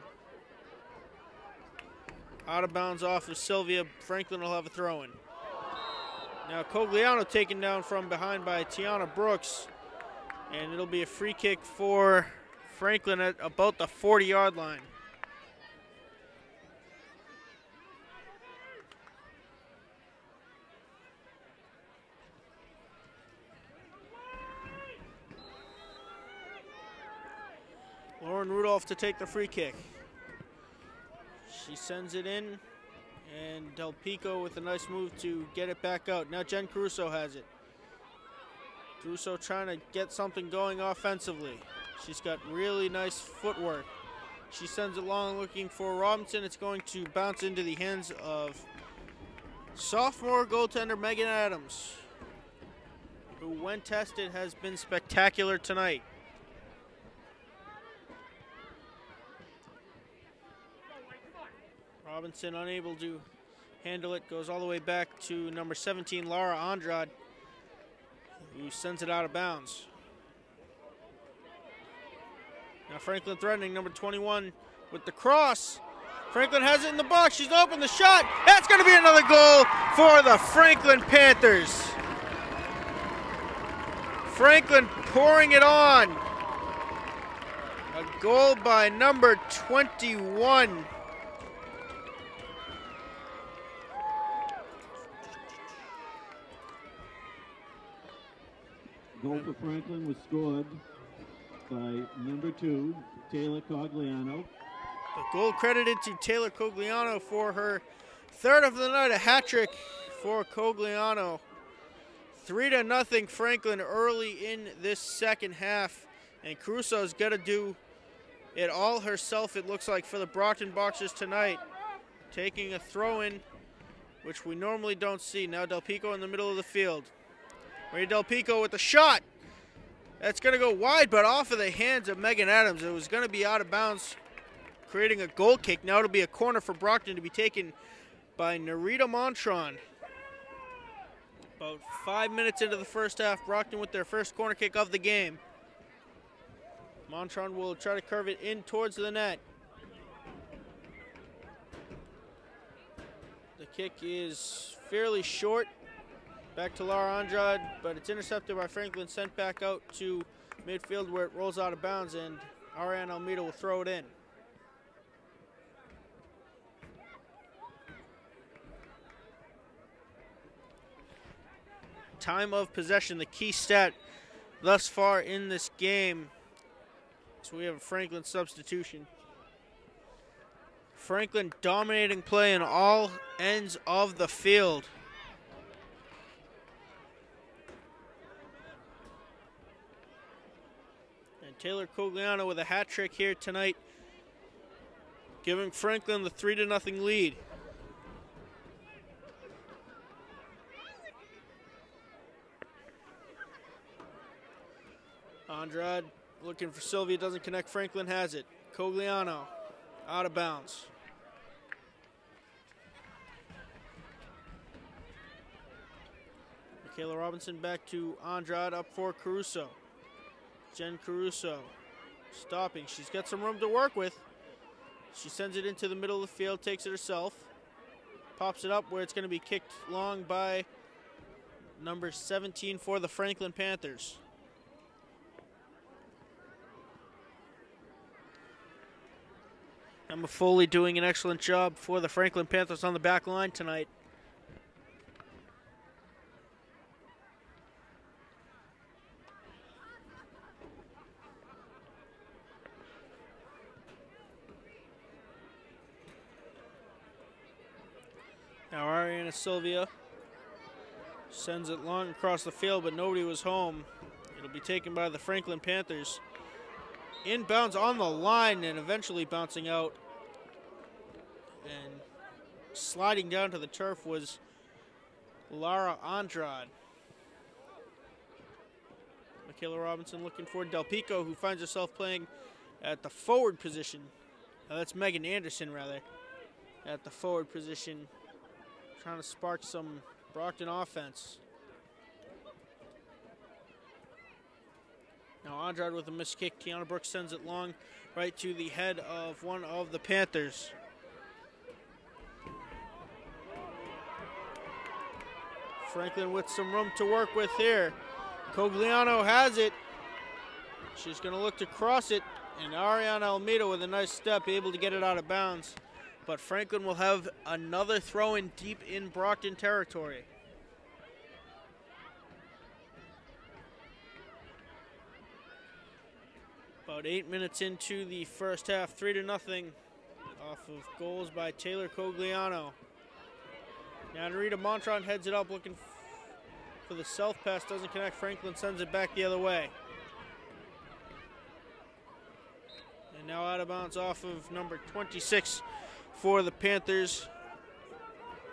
Out of bounds off of Sylvia. Franklin will have a throw in. Now Cogliano taken down from behind by Tiana Brooks. And it'll be a free kick for Franklin at about the 40 yard line. Lauren Rudolph to take the free kick. She sends it in, and Del Pico with a nice move to get it back out. Now Jen Caruso has it. Caruso trying to get something going offensively. She's got really nice footwork. She sends it long looking for Robinson. It's going to bounce into the hands of sophomore goaltender Megan Adams, who, when tested, has been spectacular tonight. Robinson unable to handle it, goes all the way back to number 17, Laura Andrade, who sends it out of bounds. Now Franklin threatening number 21 with the cross. Franklin has it in the box. She's open. The shot. That's going to be another goal for the Franklin Panthers. Franklin pouring it on. A goal by number 21. Goal for Franklin was scored by number two, Taylor Cogliano. A goal credited to Taylor Cogliano for her third of the night, a hat trick for Cogliano. Three to nothing Franklin early in this second half, and Caruso's got to do it all herself. It looks like for the Brockton Boxers tonight, taking a throw in, which we normally don't see. Now Del Pico in the middle of the field. Ray Del Pico with the shot. That's going to go wide, but off of the hands of Megan Adams. It was going to be out of bounds, creating a goal kick. Now it'll be a corner for Brockton to be taken by Narita Montron. About five minutes into the first half, Brockton with their first corner kick of the game. Montron will try to curve it in towards the net. The kick is fairly short. Back to Laura Andrade, but it's intercepted by Franklin, sent back out to midfield where it rolls out of bounds, and Ariane Almeida will throw it in. Time of possession, the key stat thus far in this game. So we have a Franklin substitution. Franklin dominating play in all ends of the field. Taylor Cogliano with a hat trick here tonight, giving Franklin the 3 to nothing lead. Andrade looking for Sylvia, doesn't connect. Franklin has it. Cogliano out of bounds. Michaela Robinson back to Andrade up for Caruso. Jen Caruso stopping. She's got some room to work with. She sends it into the middle of the field, takes it herself, pops it up where it's going to be kicked long by number 17 for the Franklin Panthers. Emma Foley doing an excellent job for the Franklin Panthers on the back line tonight. Now Ariana Sylvia sends it long across the field, but nobody was home. It'll be taken by the Franklin Panthers. Inbounds on the line and eventually bouncing out. And sliding down to the turf was Lara Andrade. Michaela Robinson looking for Del Pico, who finds herself playing at the forward position. Uh, that's Megan Anderson, rather, at the forward position, trying to spark some Brockton offense. Now Andrade with a missed kick. Kiana Brooks sends it long right to the head of one of the Panthers. Franklin with some room to work with here. Cogliano has it. She's going to look to cross it. And Ariana Almeida with a nice step, able to get it out of bounds. But Franklin will have another throw in deep in Brockton territory. About eight minutes into the first half, three to nothing off of goals by Taylor Cogliano. Now Narita Montron heads it up looking for the south pass, doesn't connect. Franklin sends it back the other way. And now out of bounds off of number 26 for the Panthers.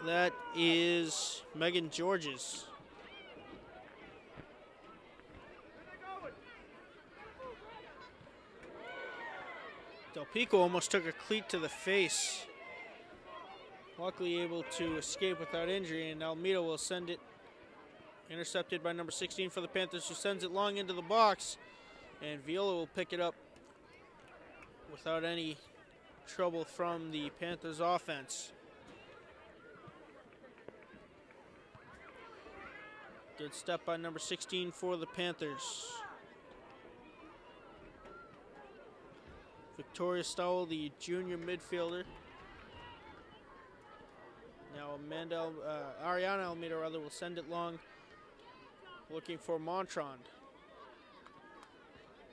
That is Megan Georges. Del Pico almost took a cleat to the face. Luckily able to escape without injury, and Almeida will send it intercepted by number 16 for the Panthers, who sends it long into the box, and Viola will pick it up without any trouble from the Panthers offense. Good step by number 16 for the Panthers. Victoria Stowell, the junior midfielder. Now Amanda, uh, Ariana Almeida rather will send it long, looking for Montrond.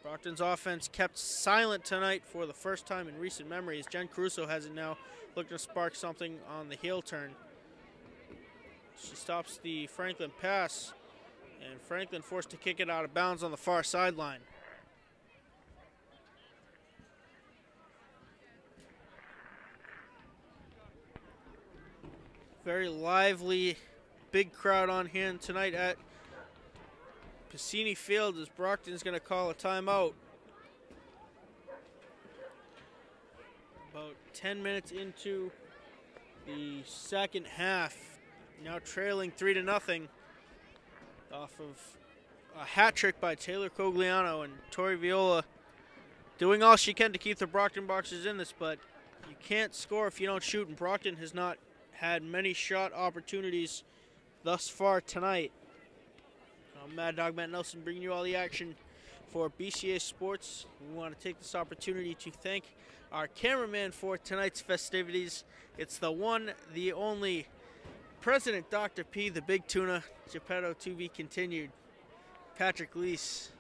Brockton's offense kept silent tonight for the first time in recent memories. Jen Caruso has it now, looking to spark something on the heel turn. She stops the Franklin pass, and Franklin forced to kick it out of bounds on the far sideline. Very lively, big crowd on hand tonight at Piscini Field as Brockton's going to call a timeout. About 10 minutes into the second half, now trailing three to nothing off of a hat trick by Taylor Cogliano and Tori Viola doing all she can to keep the Brockton Boxers in this, but you can't score if you don't shoot, and Brockton has not had many shot opportunities thus far tonight. I'm Mad Dog Matt Nelson bringing you all the action for BCA Sports. We want to take this opportunity to thank our cameraman for tonight's festivities. It's the one, the only President Dr. P, the Big Tuna, Geppetto to be continued. Patrick Leese,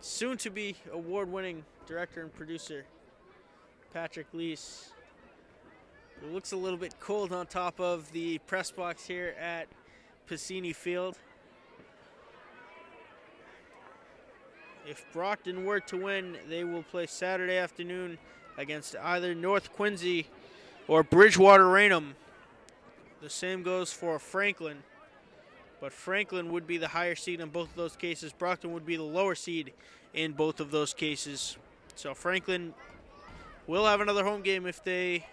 soon to be award winning director and producer, Patrick Leese. It looks a little bit cold on top of the press box here at Piscini Field. If Brockton were to win, they will play Saturday afternoon against either North Quincy or Bridgewater Raynham. The same goes for Franklin, but Franklin would be the higher seed in both of those cases. Brockton would be the lower seed in both of those cases. So Franklin will have another home game if they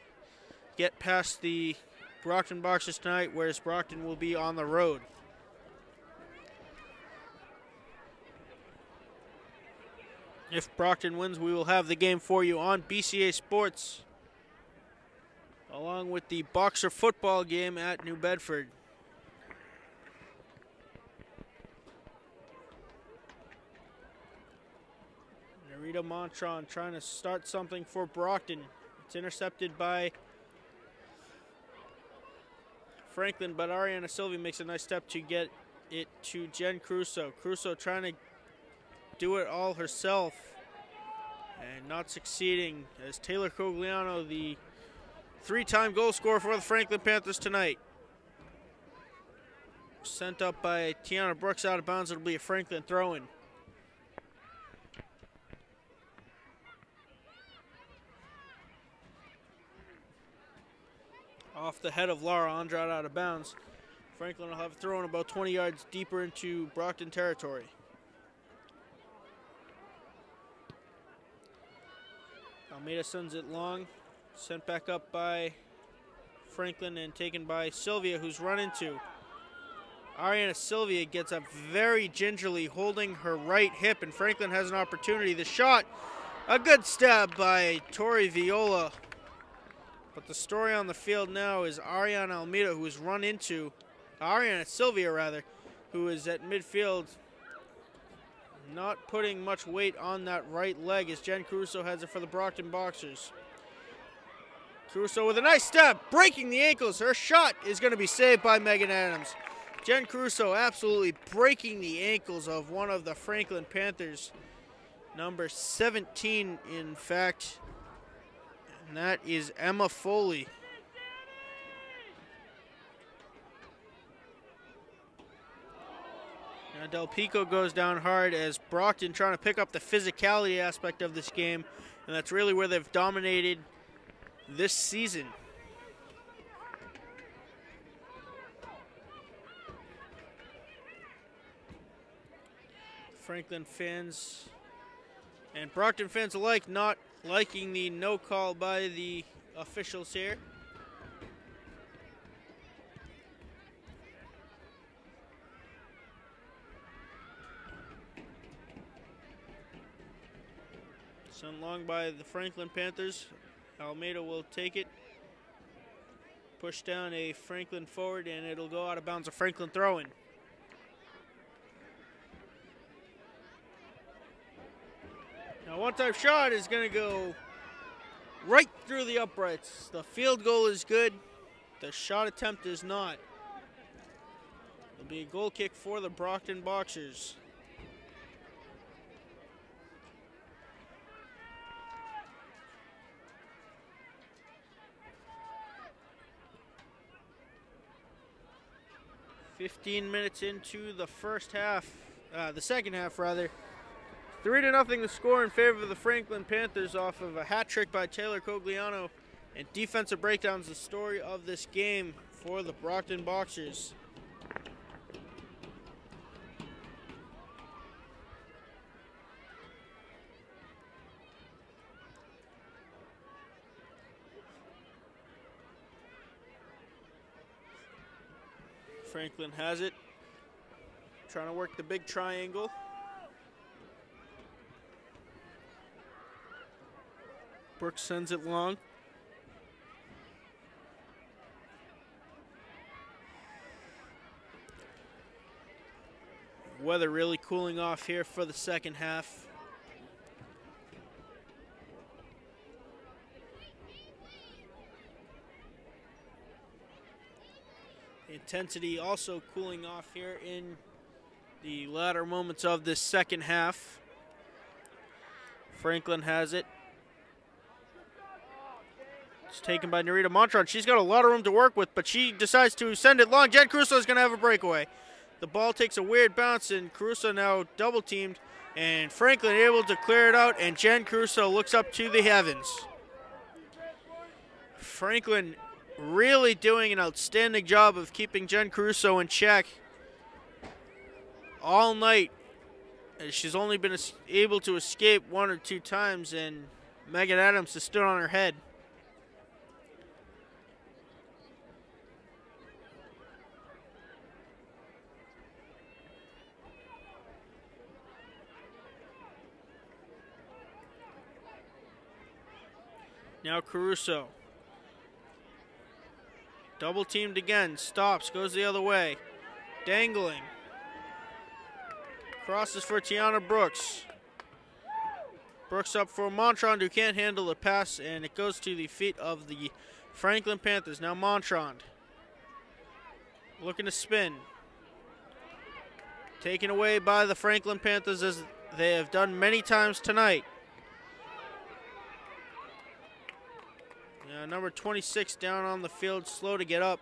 get past the Brockton boxes tonight, whereas Brockton will be on the road. If Brockton wins, we will have the game for you on BCA Sports, along with the Boxer football game at New Bedford. Rita Montron trying to start something for Brockton. It's intercepted by Franklin, but Ariana Sylvia makes a nice step to get it to Jen Caruso. Caruso trying to do it all herself and not succeeding as Taylor Cogliano, the three-time goal scorer for the Franklin Panthers tonight. Sent up by Tiana Brooks out of bounds. It'll be a Franklin throw-in. Off the head of Laura Andrade out of bounds. Franklin will have thrown about 20 yards deeper into Brockton territory. Almeida sends it long. Sent back up by Franklin and taken by Sylvia, who's run into. Ariana Sylvia gets up very gingerly, holding her right hip, and Franklin has an opportunity. The shot, a good stab by Tori Viola. But the story on the field now is Ariana Almeida, who has run into, Ariana Sylvia rather, who is at midfield not putting much weight on that right leg as Jen Caruso has it for the Brockton Boxers. Caruso with a nice step, breaking the ankles. Her shot is going to be saved by Megan Adams. Jen Caruso absolutely breaking the ankles of one of the Franklin Panthers, number 17, in fact, and that is Emma Foley. Now Del Pico goes down hard as Brockton trying to pick up the physicality aspect of this game, and that's really where they've dominated this season. Franklin fans and Brockton fans alike not liking the no call by the officials here. Sent long by the Franklin Panthers. Almeida will take it. Push down a Franklin forward, and it'll go out of bounds. A Franklin throw in. Now, one time shot is going to go right through the uprights. The field goal is good, the shot attempt is not. It'll be a goal kick for the Brockton Boxers. Fifteen minutes into the first half, uh, the second half rather. Three to nothing the score in favor of the Franklin Panthers off of a hat trick by Taylor Cogliano and defensive breakdowns the story of this game for the Brockton Boxers. Franklin has it. Trying to work the big triangle. Brooks sends it long. Weather really cooling off here for the second half. Intensity also cooling off here in the latter moments of this second half. Franklin has it. It's taken by Narita Montron. She's got a lot of room to work with, but she decides to send it long. Jen Caruso is going to have a breakaway. The ball takes a weird bounce, and Caruso now double teamed, and Franklin able to clear it out, and Jen Caruso looks up to the heavens. Franklin really doing an outstanding job of keeping Jen Caruso in check all night. Uh, she's only been able to escape one or two times, and Megan Adams has stood on her head. Now Caruso. Double teamed again. Stops. Goes the other way. Dangling. Crosses for Tiana Brooks. Brooks up for Montrond, who can't handle the pass, and it goes to the feet of the Franklin Panthers. Now Montrond looking to spin. Taken away by the Franklin Panthers as they have done many times tonight. Now, number 26 down on the field, slow to get up.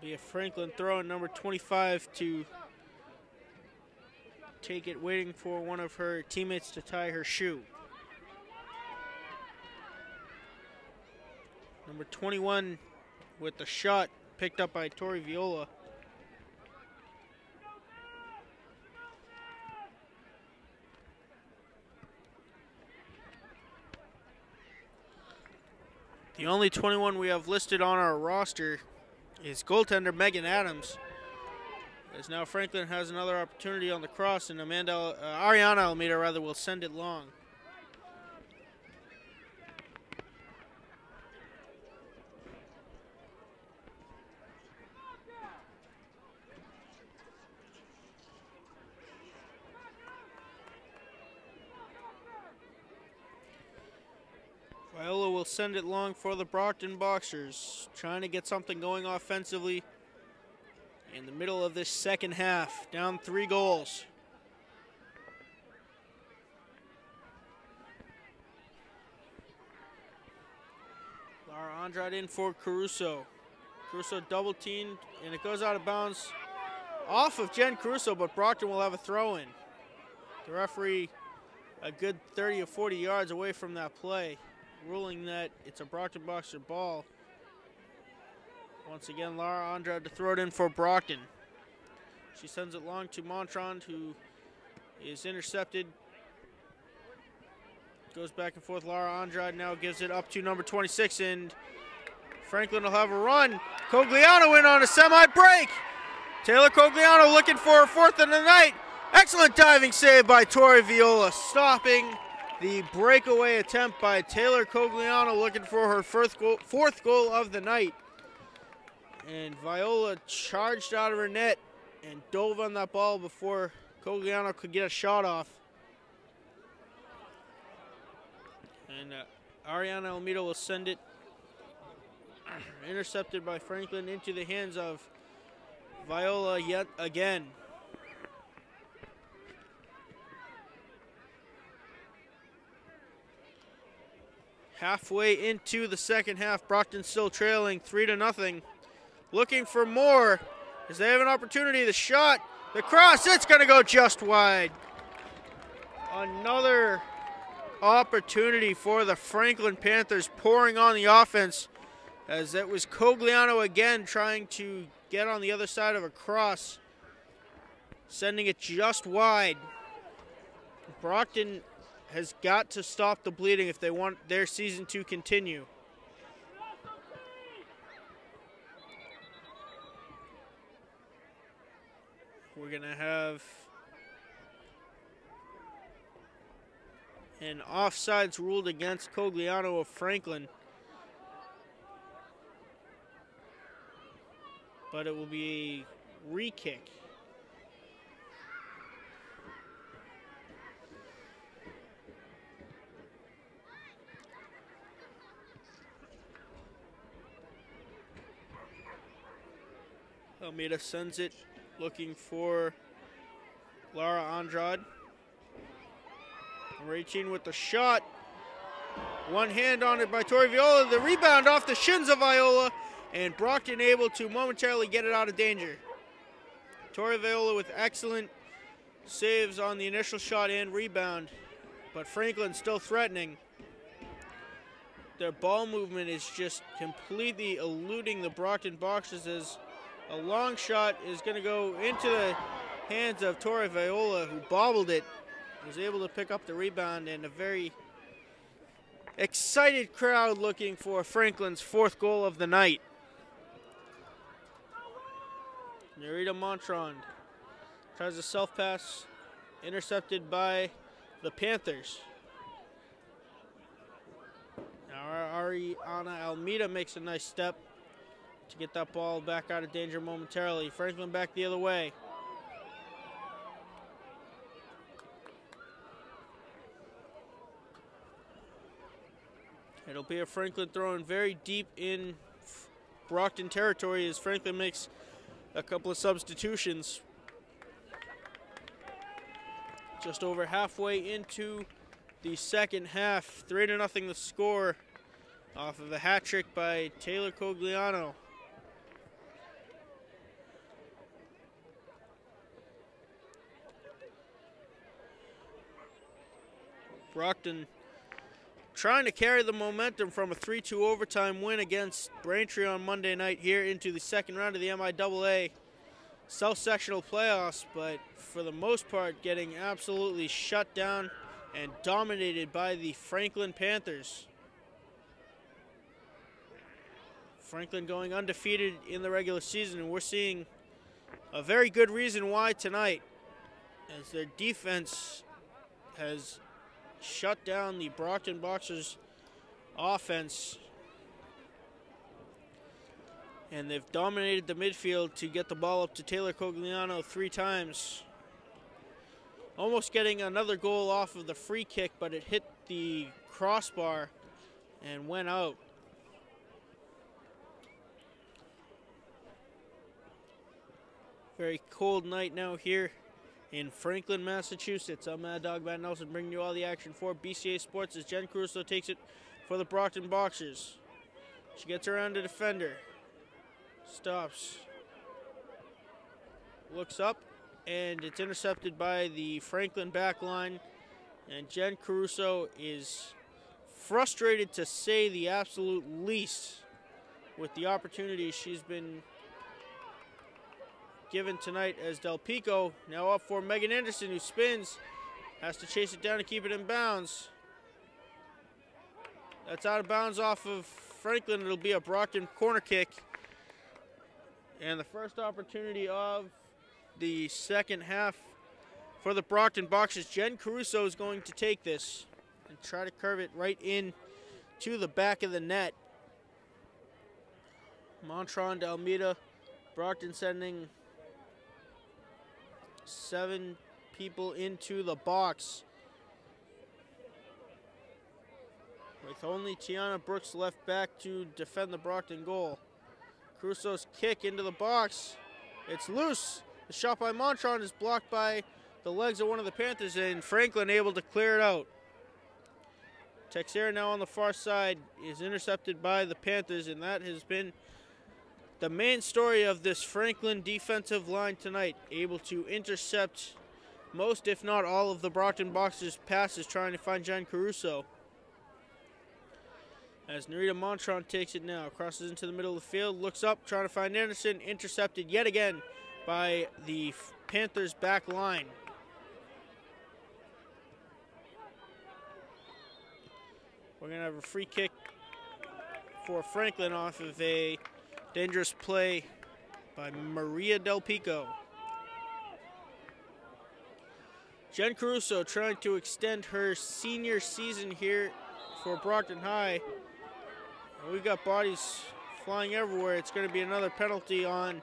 Be a Franklin throw, number 25 to take it, waiting for one of her teammates to tie her shoe. Number 21 with the shot picked up by Tori Viola. The only 21 we have listed on our roster is goaltender Megan Adams. As now Franklin has another opportunity on the cross, and Amanda uh, Ariana Almeida rather will send it long. Viola will send it long for the Brockton Boxers, trying to get something going offensively in the middle of this second half, down three goals. Lara Andrade in for Caruso. Caruso double teamed, and it goes out of bounds off of Jen Caruso, but Brockton will have a throw in. The referee a good 30 or 40 yards away from that play ruling that it's a Brockton Boxer ball. Once again, Lara Andrade to throw it in for Brockton. She sends it long to Montrond, who is intercepted. Goes back and forth. Lara Andrade now gives it up to number 26, and Franklin will have a run. Cogliano in on a semi break. Taylor Cogliano looking for a fourth of the night. Excellent diving save by Tori Viola, stopping the breakaway attempt by Taylor Cogliano looking for her fourth goal, fourth goal of the night. And Viola charged out of her net and dove on that ball before Cogliano could get a shot off. And uh, Ariana Almeida will send it intercepted by Franklin into the hands of Viola yet again. Halfway into the second half, Brockton still trailing three to nothing. Looking for more as they have an opportunity. The shot, the cross, it's going to go just wide. Another opportunity for the Franklin Panthers pouring on the offense as it was Cogliano again trying to get on the other side of a cross, sending it just wide. Brockton has got to stop the bleeding if they want their season to continue. We're going to have an offsides ruled against Cogliano of Franklin. But it will be a re-kick. Almeida sends it looking for Lara Andrade. Reaching with the shot. One hand on it by Tori Viola. The rebound off the shins of Viola. And Brockton able to momentarily get it out of danger. Tori Viola with excellent saves on the initial shot and rebound. But Franklin still threatening. Their ball movement is just completely eluding the Brockton Boxers as a long shot is going to go into the hands of Tori Viola, who bobbled it, was able to pick up the rebound, and a very excited crowd looking for Franklin's fourth goal of the night. Narita Montrond tries a self pass, intercepted by the Panthers. Now Ariana Almeida makes a nice step to get that ball back out of danger momentarily. Franklin back the other way. It'll be a Franklin throwing very deep in Brockton territory as Franklin makes a couple of substitutions. Just over halfway into the second half, 3 to nothing the score off of a hat trick by Taylor Cogliano. Brockton trying to carry the momentum from a 3-2 overtime win against Braintree on Monday night here into the second round of the MIAA South Sectional playoffs, but for the most part getting absolutely shut down and dominated by the Franklin Panthers. Franklin going undefeated in the regular season, and we're seeing a very good reason why tonight, as their defense has shut down the Brockton Boxers offense. And they've dominated the midfield to get the ball up to Taylor Cogliano three times. Almost getting another goal off of the free kick, but it hit the crossbar and went out. Very cold night now here in Franklin, Massachusetts. I'm Mad Dog Matt Nelson bringing you all the action for BCA Sports as Jen Caruso takes it for the Brockton Boxers. She gets around the defender. Stops. Looks up, and it's intercepted by the Franklin back line. And Jen Caruso is frustrated to say the absolute least with the opportunities she's been given tonight as Del Pico now up for Megan Anderson who spins, has to chase it down to keep it in bounds. That's out of bounds off of Franklin. It'll be a Brockton corner kick. And the first opportunity of the second half for the Brockton Boxers. Jen Caruso is going to take this and try to curve it right in to the back of the net. Montrond Almeida, Brockton sending seven people into the box. With only Tiana Brooks left back to defend the Brockton goal. Caruso's kick into the box. It's loose. The shot by Montrond is blocked by the legs of one of the Panthers, and Franklin able to clear it out. Texera now on the far side is intercepted by the Panthers, and that has been the main story of this Franklin defensive line tonight, able to intercept most, if not all, of the Brockton Boxers' passes trying to find Jen Caruso. As Narita Montrond takes it now, crosses into the middle of the field, looks up, trying to find Anderson, intercepted yet again by the Panthers' back line. We're going to have a free kick for Franklin off of a Dangerous play by Maria Del Pico. Jen Caruso trying to extend her senior season here for Brockton High. we've got bodies flying everywhere. It's going to be another penalty on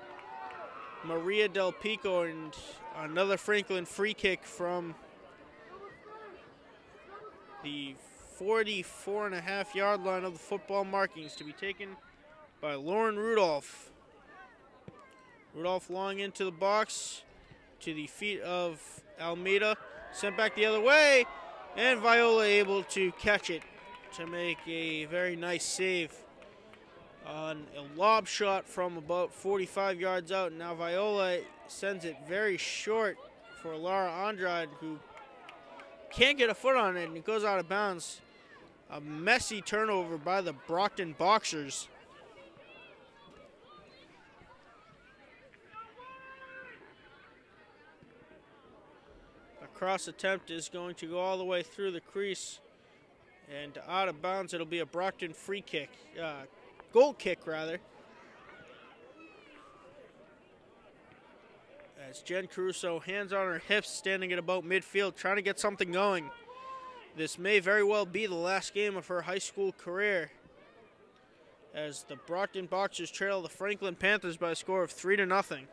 Maria Del Pico and another Franklin free kick from the 44 and a half yard line of the football markings to be taken by Lauren Rudolph. Rudolph long into the box to the feet of Almeida. Sent back the other way, and Viola able to catch it to make a very nice save on a lob shot from about 45 yards out. Now Viola sends it very short for Laura Andrade, who can't get a foot on it, and it goes out of bounds. A messy turnover by the Brockton Boxers. Cross attempt is going to go all the way through the crease and out of bounds. It'll be a Brockton free kick, uh, goal kick rather. As Jen Caruso, hands on her hips, standing at about midfield, trying to get something going. This may very well be the last game of her high school career. as the Brockton Boxers trail the Franklin Panthers by a score of 3 to nothing.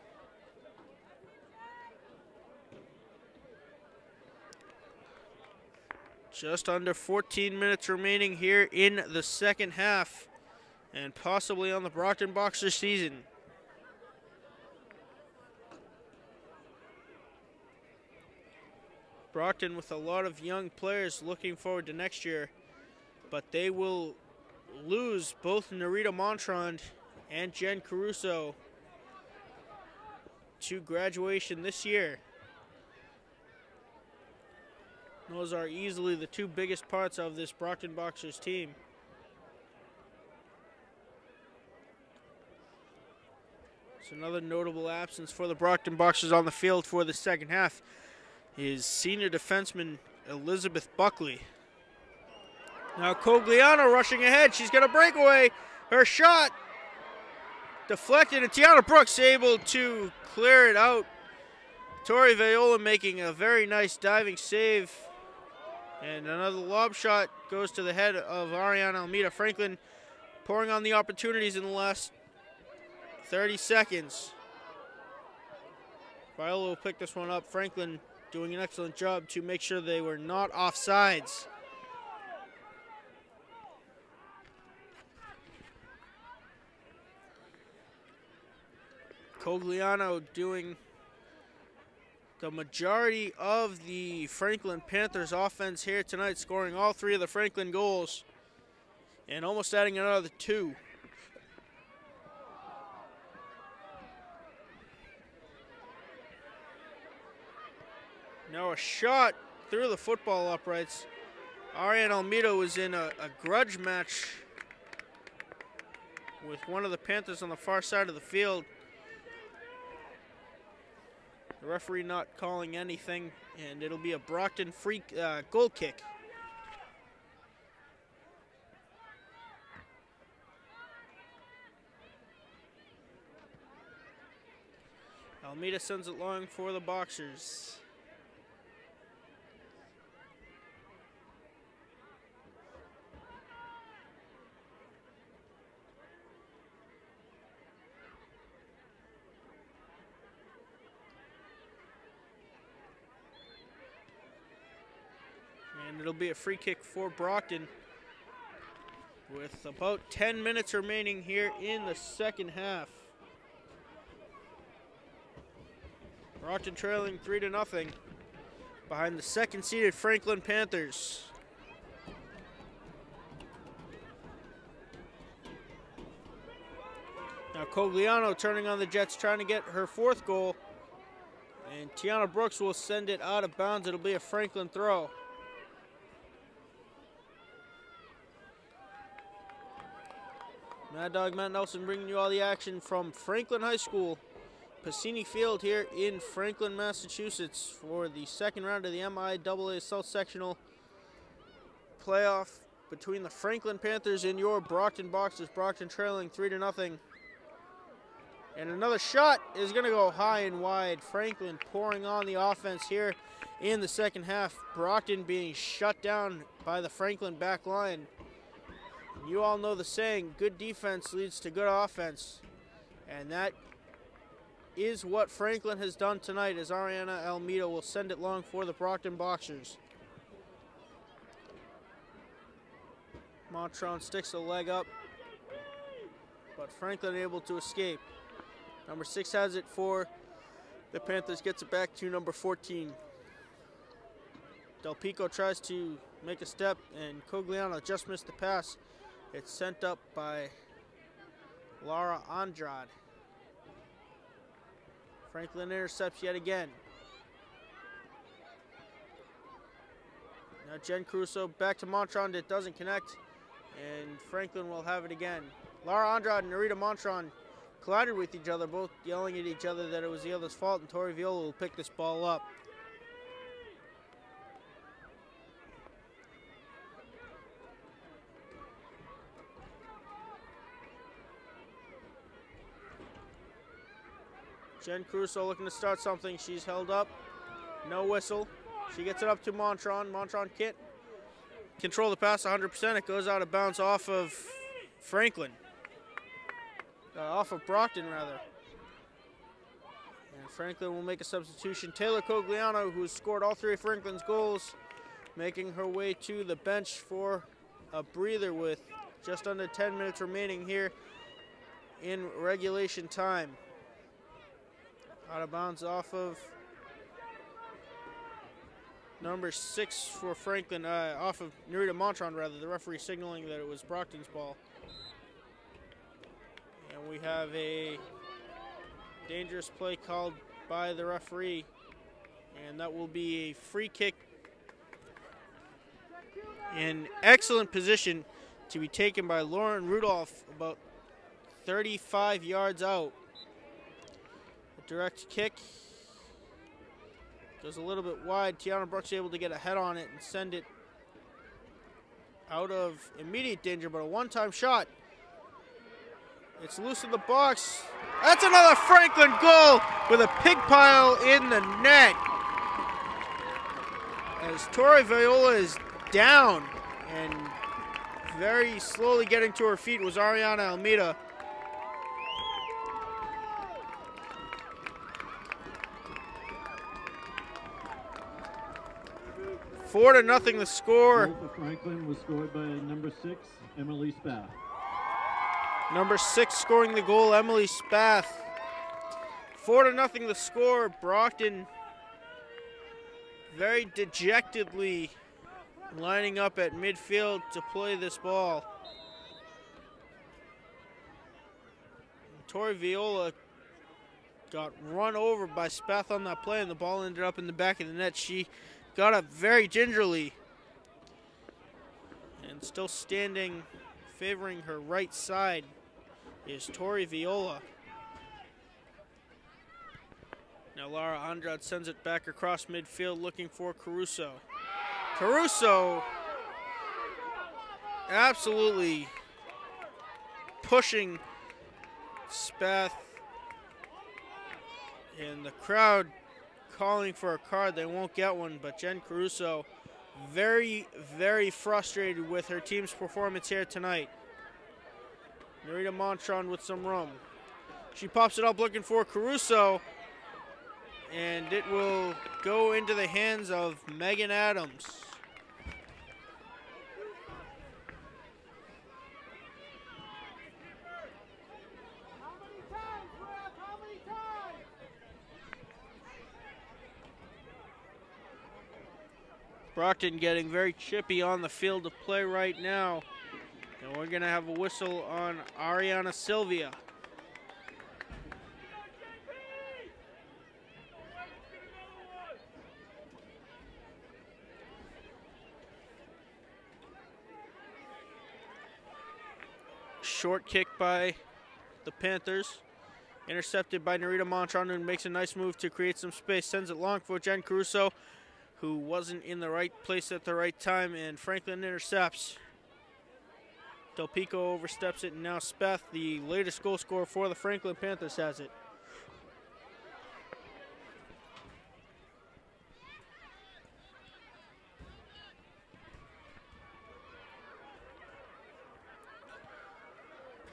Just under 14 minutes remaining here in the second half and possibly on the Brockton Boxers season. Brockton with a lot of young players looking forward to next year, but they will lose both Narita Montrond and Jen Caruso to graduation this year. Those are easily the two biggest parts of this Brockton Boxers team. It's another notable absence for the Brockton Boxers on the field for the second half is senior defenseman Elizabeth Buckley. Now Cogliano rushing ahead. She's got a breakaway. Her shot deflected, and Tiana Brooks able to clear it out. Tori Viola making a very nice diving save. And another lob shot goes to the head of Ariana Almeida. Franklin pouring on the opportunities in the last 30 seconds. Viola will pick this one up. Franklin doing an excellent job to make sure they were not offsides. Cogliano doing the majority of the Franklin Panthers offense here tonight, scoring all three of the Franklin goals and almost adding another two. Now a shot through the football uprights. Ariana Almeida was in a, a grudge match with one of the Panthers on the far side of the field. The referee not calling anything, and it'll be a Brockton free uh, goal kick. Almeida sends it long for the Boxers. And it'll be a free kick for Brockton with about 10 minutes remaining here in the second half. Brockton trailing 3 to nothing behind the second seeded Franklin Panthers. Now Cogliano turning on the Jets trying to get her fourth goal. And Tiana Brooks will send it out of bounds. It'll be a Franklin throw. Mad Dog Matt Nelson bringing you all the action from Franklin High School, Passini Field here in Franklin, Massachusetts for the second round of the MIAA South Sectional playoff between the Franklin Panthers and your Brockton Boxers. Brockton trailing 3 to nothing. And another shot is going to go high and wide. Franklin pouring on the offense here in the second half. Brockton being shut down by the Franklin back line. You all know the saying, good defense leads to good offense. And that is what Franklin has done tonight as Ariana Almeida will send it long for the Brockton Boxers. Montrond sticks a leg up, but Franklin able to escape. Number six has it for the Panthers, gets it back to number 14. Del Pico tries to make a step, and Cogliano just missed the pass. It's sent up by Lara Andrade. Franklin intercepts yet again. Now Jen Caruso back to Montrond. It doesn't connect. And Franklin will have it again. Lara Andrade and Narita Montrond collided with each other, both yelling at each other that it was the other's fault, and Tori Viola will pick this ball up. Jen Caruso looking to start something. She's held up. No whistle. She gets it up to Montrond. Montrond can't control the pass 100%. It goes out of bounds off of Franklin. uh, off of Brockton rather. And Franklin will make a substitution. Taylor Cogliano, who has scored all three of Franklin's goals, making her way to the bench for a breather with just under 10 minutes remaining here in regulation time. Out of bounds off of number six for Franklin, uh, off of Narita Montrond rather, the referee signaling that it was Brockton's ball. And we have a dangerous play called by the referee, and that will be a free kick in excellent position to be taken by Lauren Rudolph about 35 yards out. Direct kick goes a little bit wide. Tiana Brooks able to get a head on it and send it out of immediate danger, but a one-time shot. It's loose in the box. That's another Franklin goal with a pig pile in the net. As Tori Viola is down and very slowly getting to her feet was Ariana Almeida. Four to nothing the score. Goal for Franklin was scored by number six, Emily Spath. Number six scoring the goal, Emily Spath. Four to nothing the score. Brockton very dejectedly lining up at midfield to play this ball. Tori Viola got run over by Spath on that play, and the ball ended up in the back of the net. She got up very gingerly and still standing, favoring her right side, is Tori Viola. Now Lara Andrade sends it back across midfield looking for Caruso. Caruso absolutely pushing Spath and the crowd calling for a card. They won't get one, but Jen Caruso very, very frustrated with her team's performance here tonight. Narita Montrond with some rum. She pops it up looking for Caruso, and it will go into the hands of Megan Adams. Brockton getting very chippy on the field of play right now. And we're going to have a whistle on Ariana Sylvia. Short kick by the Panthers. Intercepted by Narita Montrond, who makes a nice move to create some space. Sends it long for Jen Caruso, who wasn't in the right place at the right time, and Franklin intercepts. Del Pico oversteps it, and now Spath, the latest goal scorer for the Franklin Panthers, has it.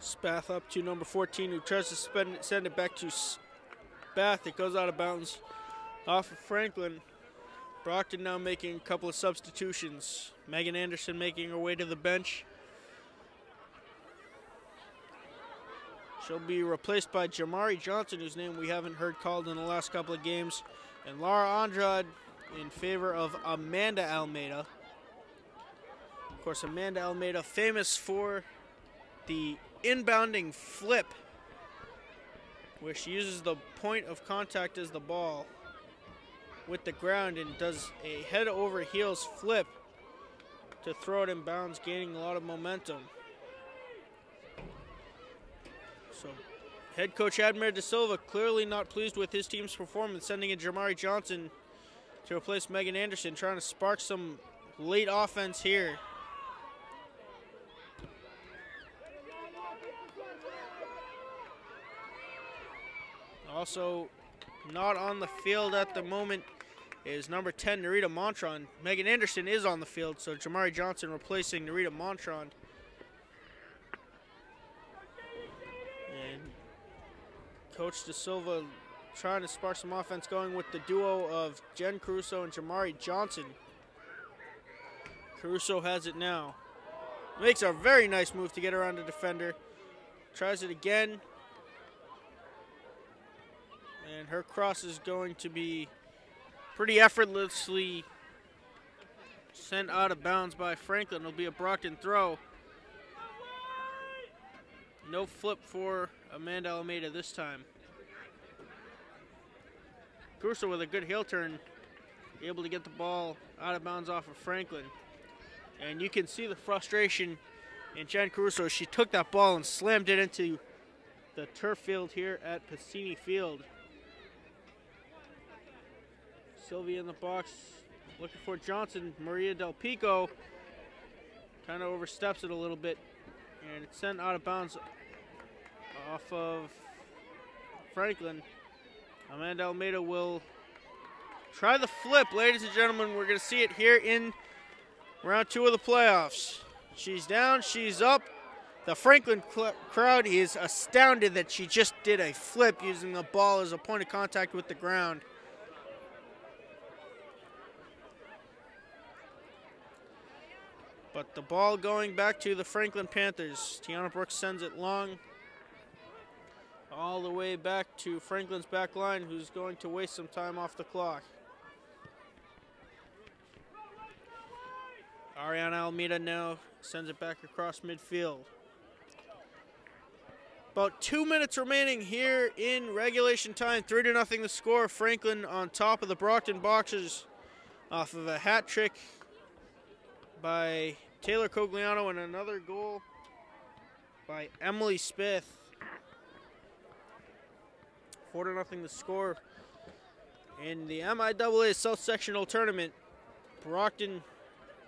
Spath up to number 14, who tries to send it back to Spath. It goes out of bounds off of Franklin. Brockton now making a couple of substitutions. Megan Anderson making her way to the bench. She'll be replaced by Jamari Johnson, whose name we haven't heard called in the last couple of games. And Laura Andrade in favor of Amanda Almeida. Of course, Amanda Almeida famous for the inbounding flip, where she uses the point of contact as the ball with the ground and does a head over heels flip to throw it in bounds, gaining a lot of momentum. So, head coach Admir De Silva clearly not pleased with his team's performance, sending in Jamari Johnson to replace Megan Anderson, trying to spark some late offense here. Also, not on the field at the moment is number 10, Narita Montrond. Megan Anderson is on the field, so Jamari Johnson replacing Narita Montrond. And Coach De Silva trying to spark some offense going with the duo of Jen Caruso and Jamari Johnson. Caruso has it now. Makes a very nice move to get around the defender. Tries it again. And her cross is going to be pretty effortlessly sent out of bounds by Franklin. It'll be a Brockton throw. No flip for Amanda Almeida this time. Caruso with a good heel turn, able to get the ball out of bounds off of Franklin. And you can see the frustration in Jen Caruso. She took that ball and slammed it into the turf field here at Pasini Field. Sylvia in the box, looking for Johnson. Maria Del Pico kind of oversteps it a little bit, and it's sent out of bounds off of Franklin. Amanda Almeida will try the flip, ladies and gentlemen. We're going to see it here in round two of the playoffs. She's down, she's up. The Franklin crowd is astounded that she just did a flip using the ball as a point of contact with the ground. But the ball going back to the Franklin Panthers. Tiana Brooks sends it long all the way back to Franklin's back line, who's going to waste some time off the clock. Ariana Almeida now sends it back across midfield. About two minutes remaining here in regulation time. Three to nothing the score. Franklin on top of the Brockton Boxers off of a hat trick by Taylor Cogliano and another goal by Emily Smith. Four to nothing the score in the MIAA South Sectional Tournament. Brockton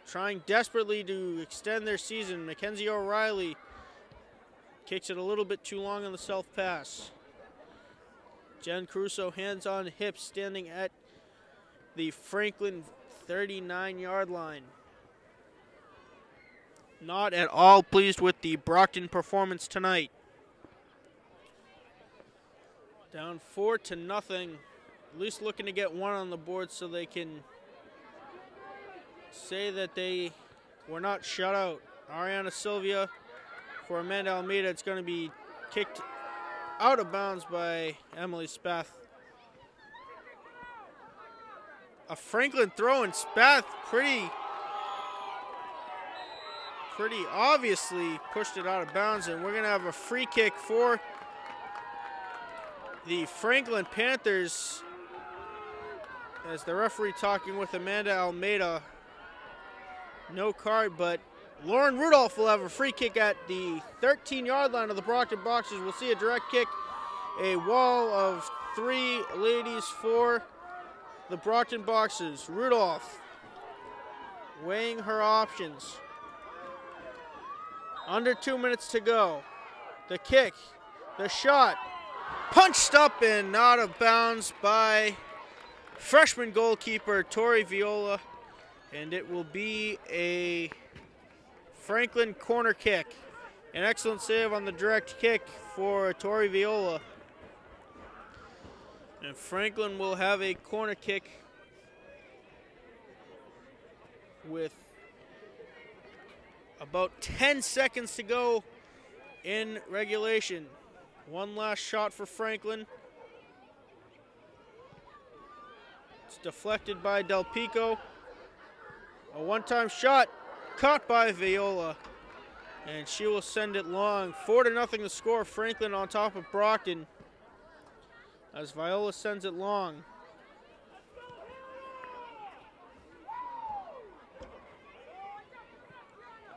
trying desperately to extend their season. Mackenzie O'Reilly kicks it a little bit too long on the self pass. Jen Caruso hands on hips standing at the Franklin 39 yard line. Not at all pleased with the Brockton performance tonight. Down four to nothing. At least looking to get one on the board so they can say that they were not shut out. Ariana Sylvia for Amanda Almeida. It's going to be kicked out of bounds by Emily Spath. A Franklin throw and Spath pretty pretty obviously pushed it out of bounds and we're going to have a free kick for the Franklin Panthers as the referee talking with Amanda Almeida no card, but Lauren Rudolph will have a free kick at the 13 yard line of the Brockton Boxers. We'll see a direct kick, a wall of three ladies for the Brockton Boxers. Rudolph weighing her options. Under two minutes to go. The kick, the shot, punched up and out of bounds by freshman goalkeeper Tori Viola and it will be a Franklin corner kick. An excellent save on the direct kick for Tori Viola. And Franklin will have a corner kick with about 10 seconds to go in regulation. One last shot for Franklin. It's deflected by Del Pico. A one-time shot caught by Viola. And she will send it long. Four to nothing to score. Franklin on top of Brockton. As Viola sends it long.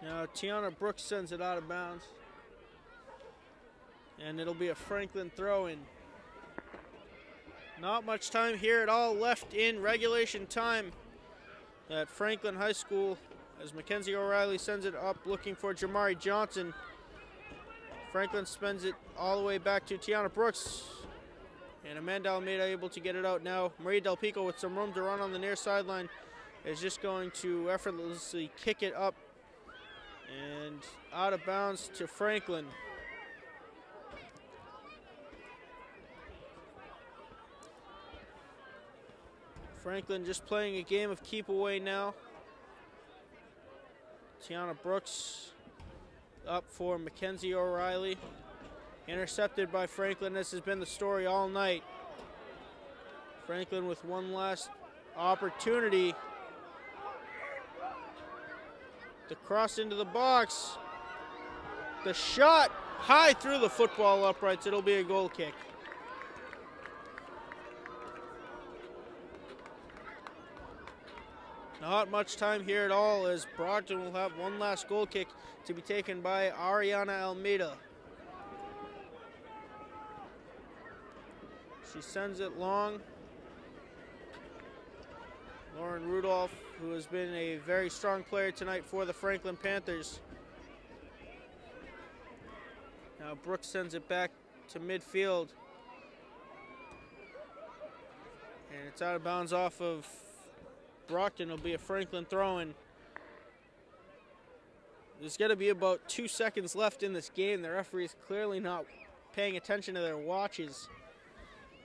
Now Tiana Brooks sends it out of bounds. And it'll be a Franklin throw in. Not much time here at all left in regulation time at Franklin High School as Mackenzie O'Reilly sends it up looking for Jamari Johnson. Franklin spends it all the way back to Tiana Brooks. And Amanda Almeida able to get it out now. Maria Del Pico with some room to run on the near sideline is just going to effortlessly kick it up and out of bounds to Franklin. Franklin just playing a game of keep away now. Tiana Brooks up for Mackenzie O'Reilly. Intercepted by Franklin. This has been the story all night. Franklin with one last opportunity to cross into the box. The shot high through the football uprights. It'll be a goal kick. Not much time here at all as Brockton will have one last goal kick to be taken by Ariana Almeida. She sends it long. Lauren Rudolph, who has been a very strong player tonight for the Franklin Panthers. Now Brooks sends it back to midfield. And it's out of bounds off of Brockton. It'll be a Franklin throw-in. There's going to be about two seconds left in this game. The referee is clearly not paying attention to their watches,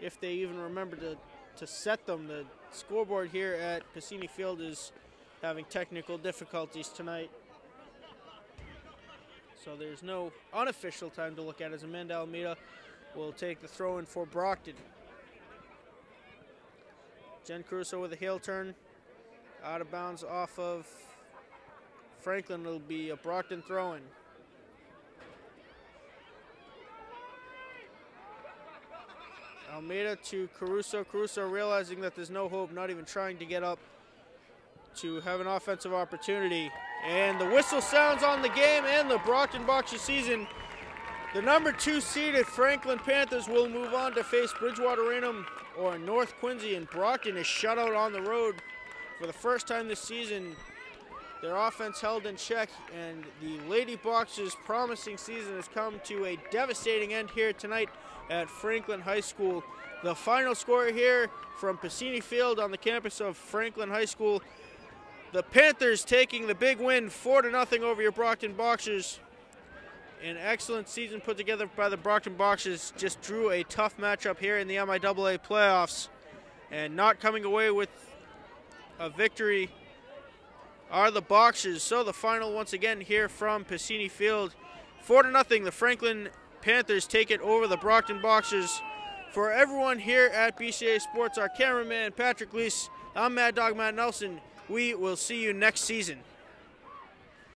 if they even remember to, to set them. The scoreboard here at Cassini Field is having technical difficulties tonight. So there's no unofficial time to look at as Amanda Almeida will take the throw in for Brockton. Jen Caruso with a heel turn. Out of bounds off of Franklin. It'll be a Brockton throw in. Almeida to Caruso. Caruso realizing that there's no hope, not even trying to get up to have an offensive opportunity. And the whistle sounds on the game and the Brockton Boxers season. The number two seeded Franklin Panthers will move on to face Bridgewater Raynham or North Quincy, and Brockton is shut out on the road for the first time this season. Their offense held in check, and the Lady Boxers' promising season has come to a devastating end here tonight at Franklin High School. The final score here from Piscini Field on the campus of Franklin High School. The Panthers taking the big win 4 to nothing over your Brockton Boxers. An excellent season put together by the Brockton Boxers. Just drew a tough matchup here in the MIAA playoffs. And not coming away with a victory are the Boxers. So the final once again here from Piscini Field. 4 to nothing. The Franklin Panthers take it over the Brockton Boxers. For everyone here at BCA Sports, our cameraman Patrick Leese, I'm Mad Dog Matt Nelson. We will see you next season.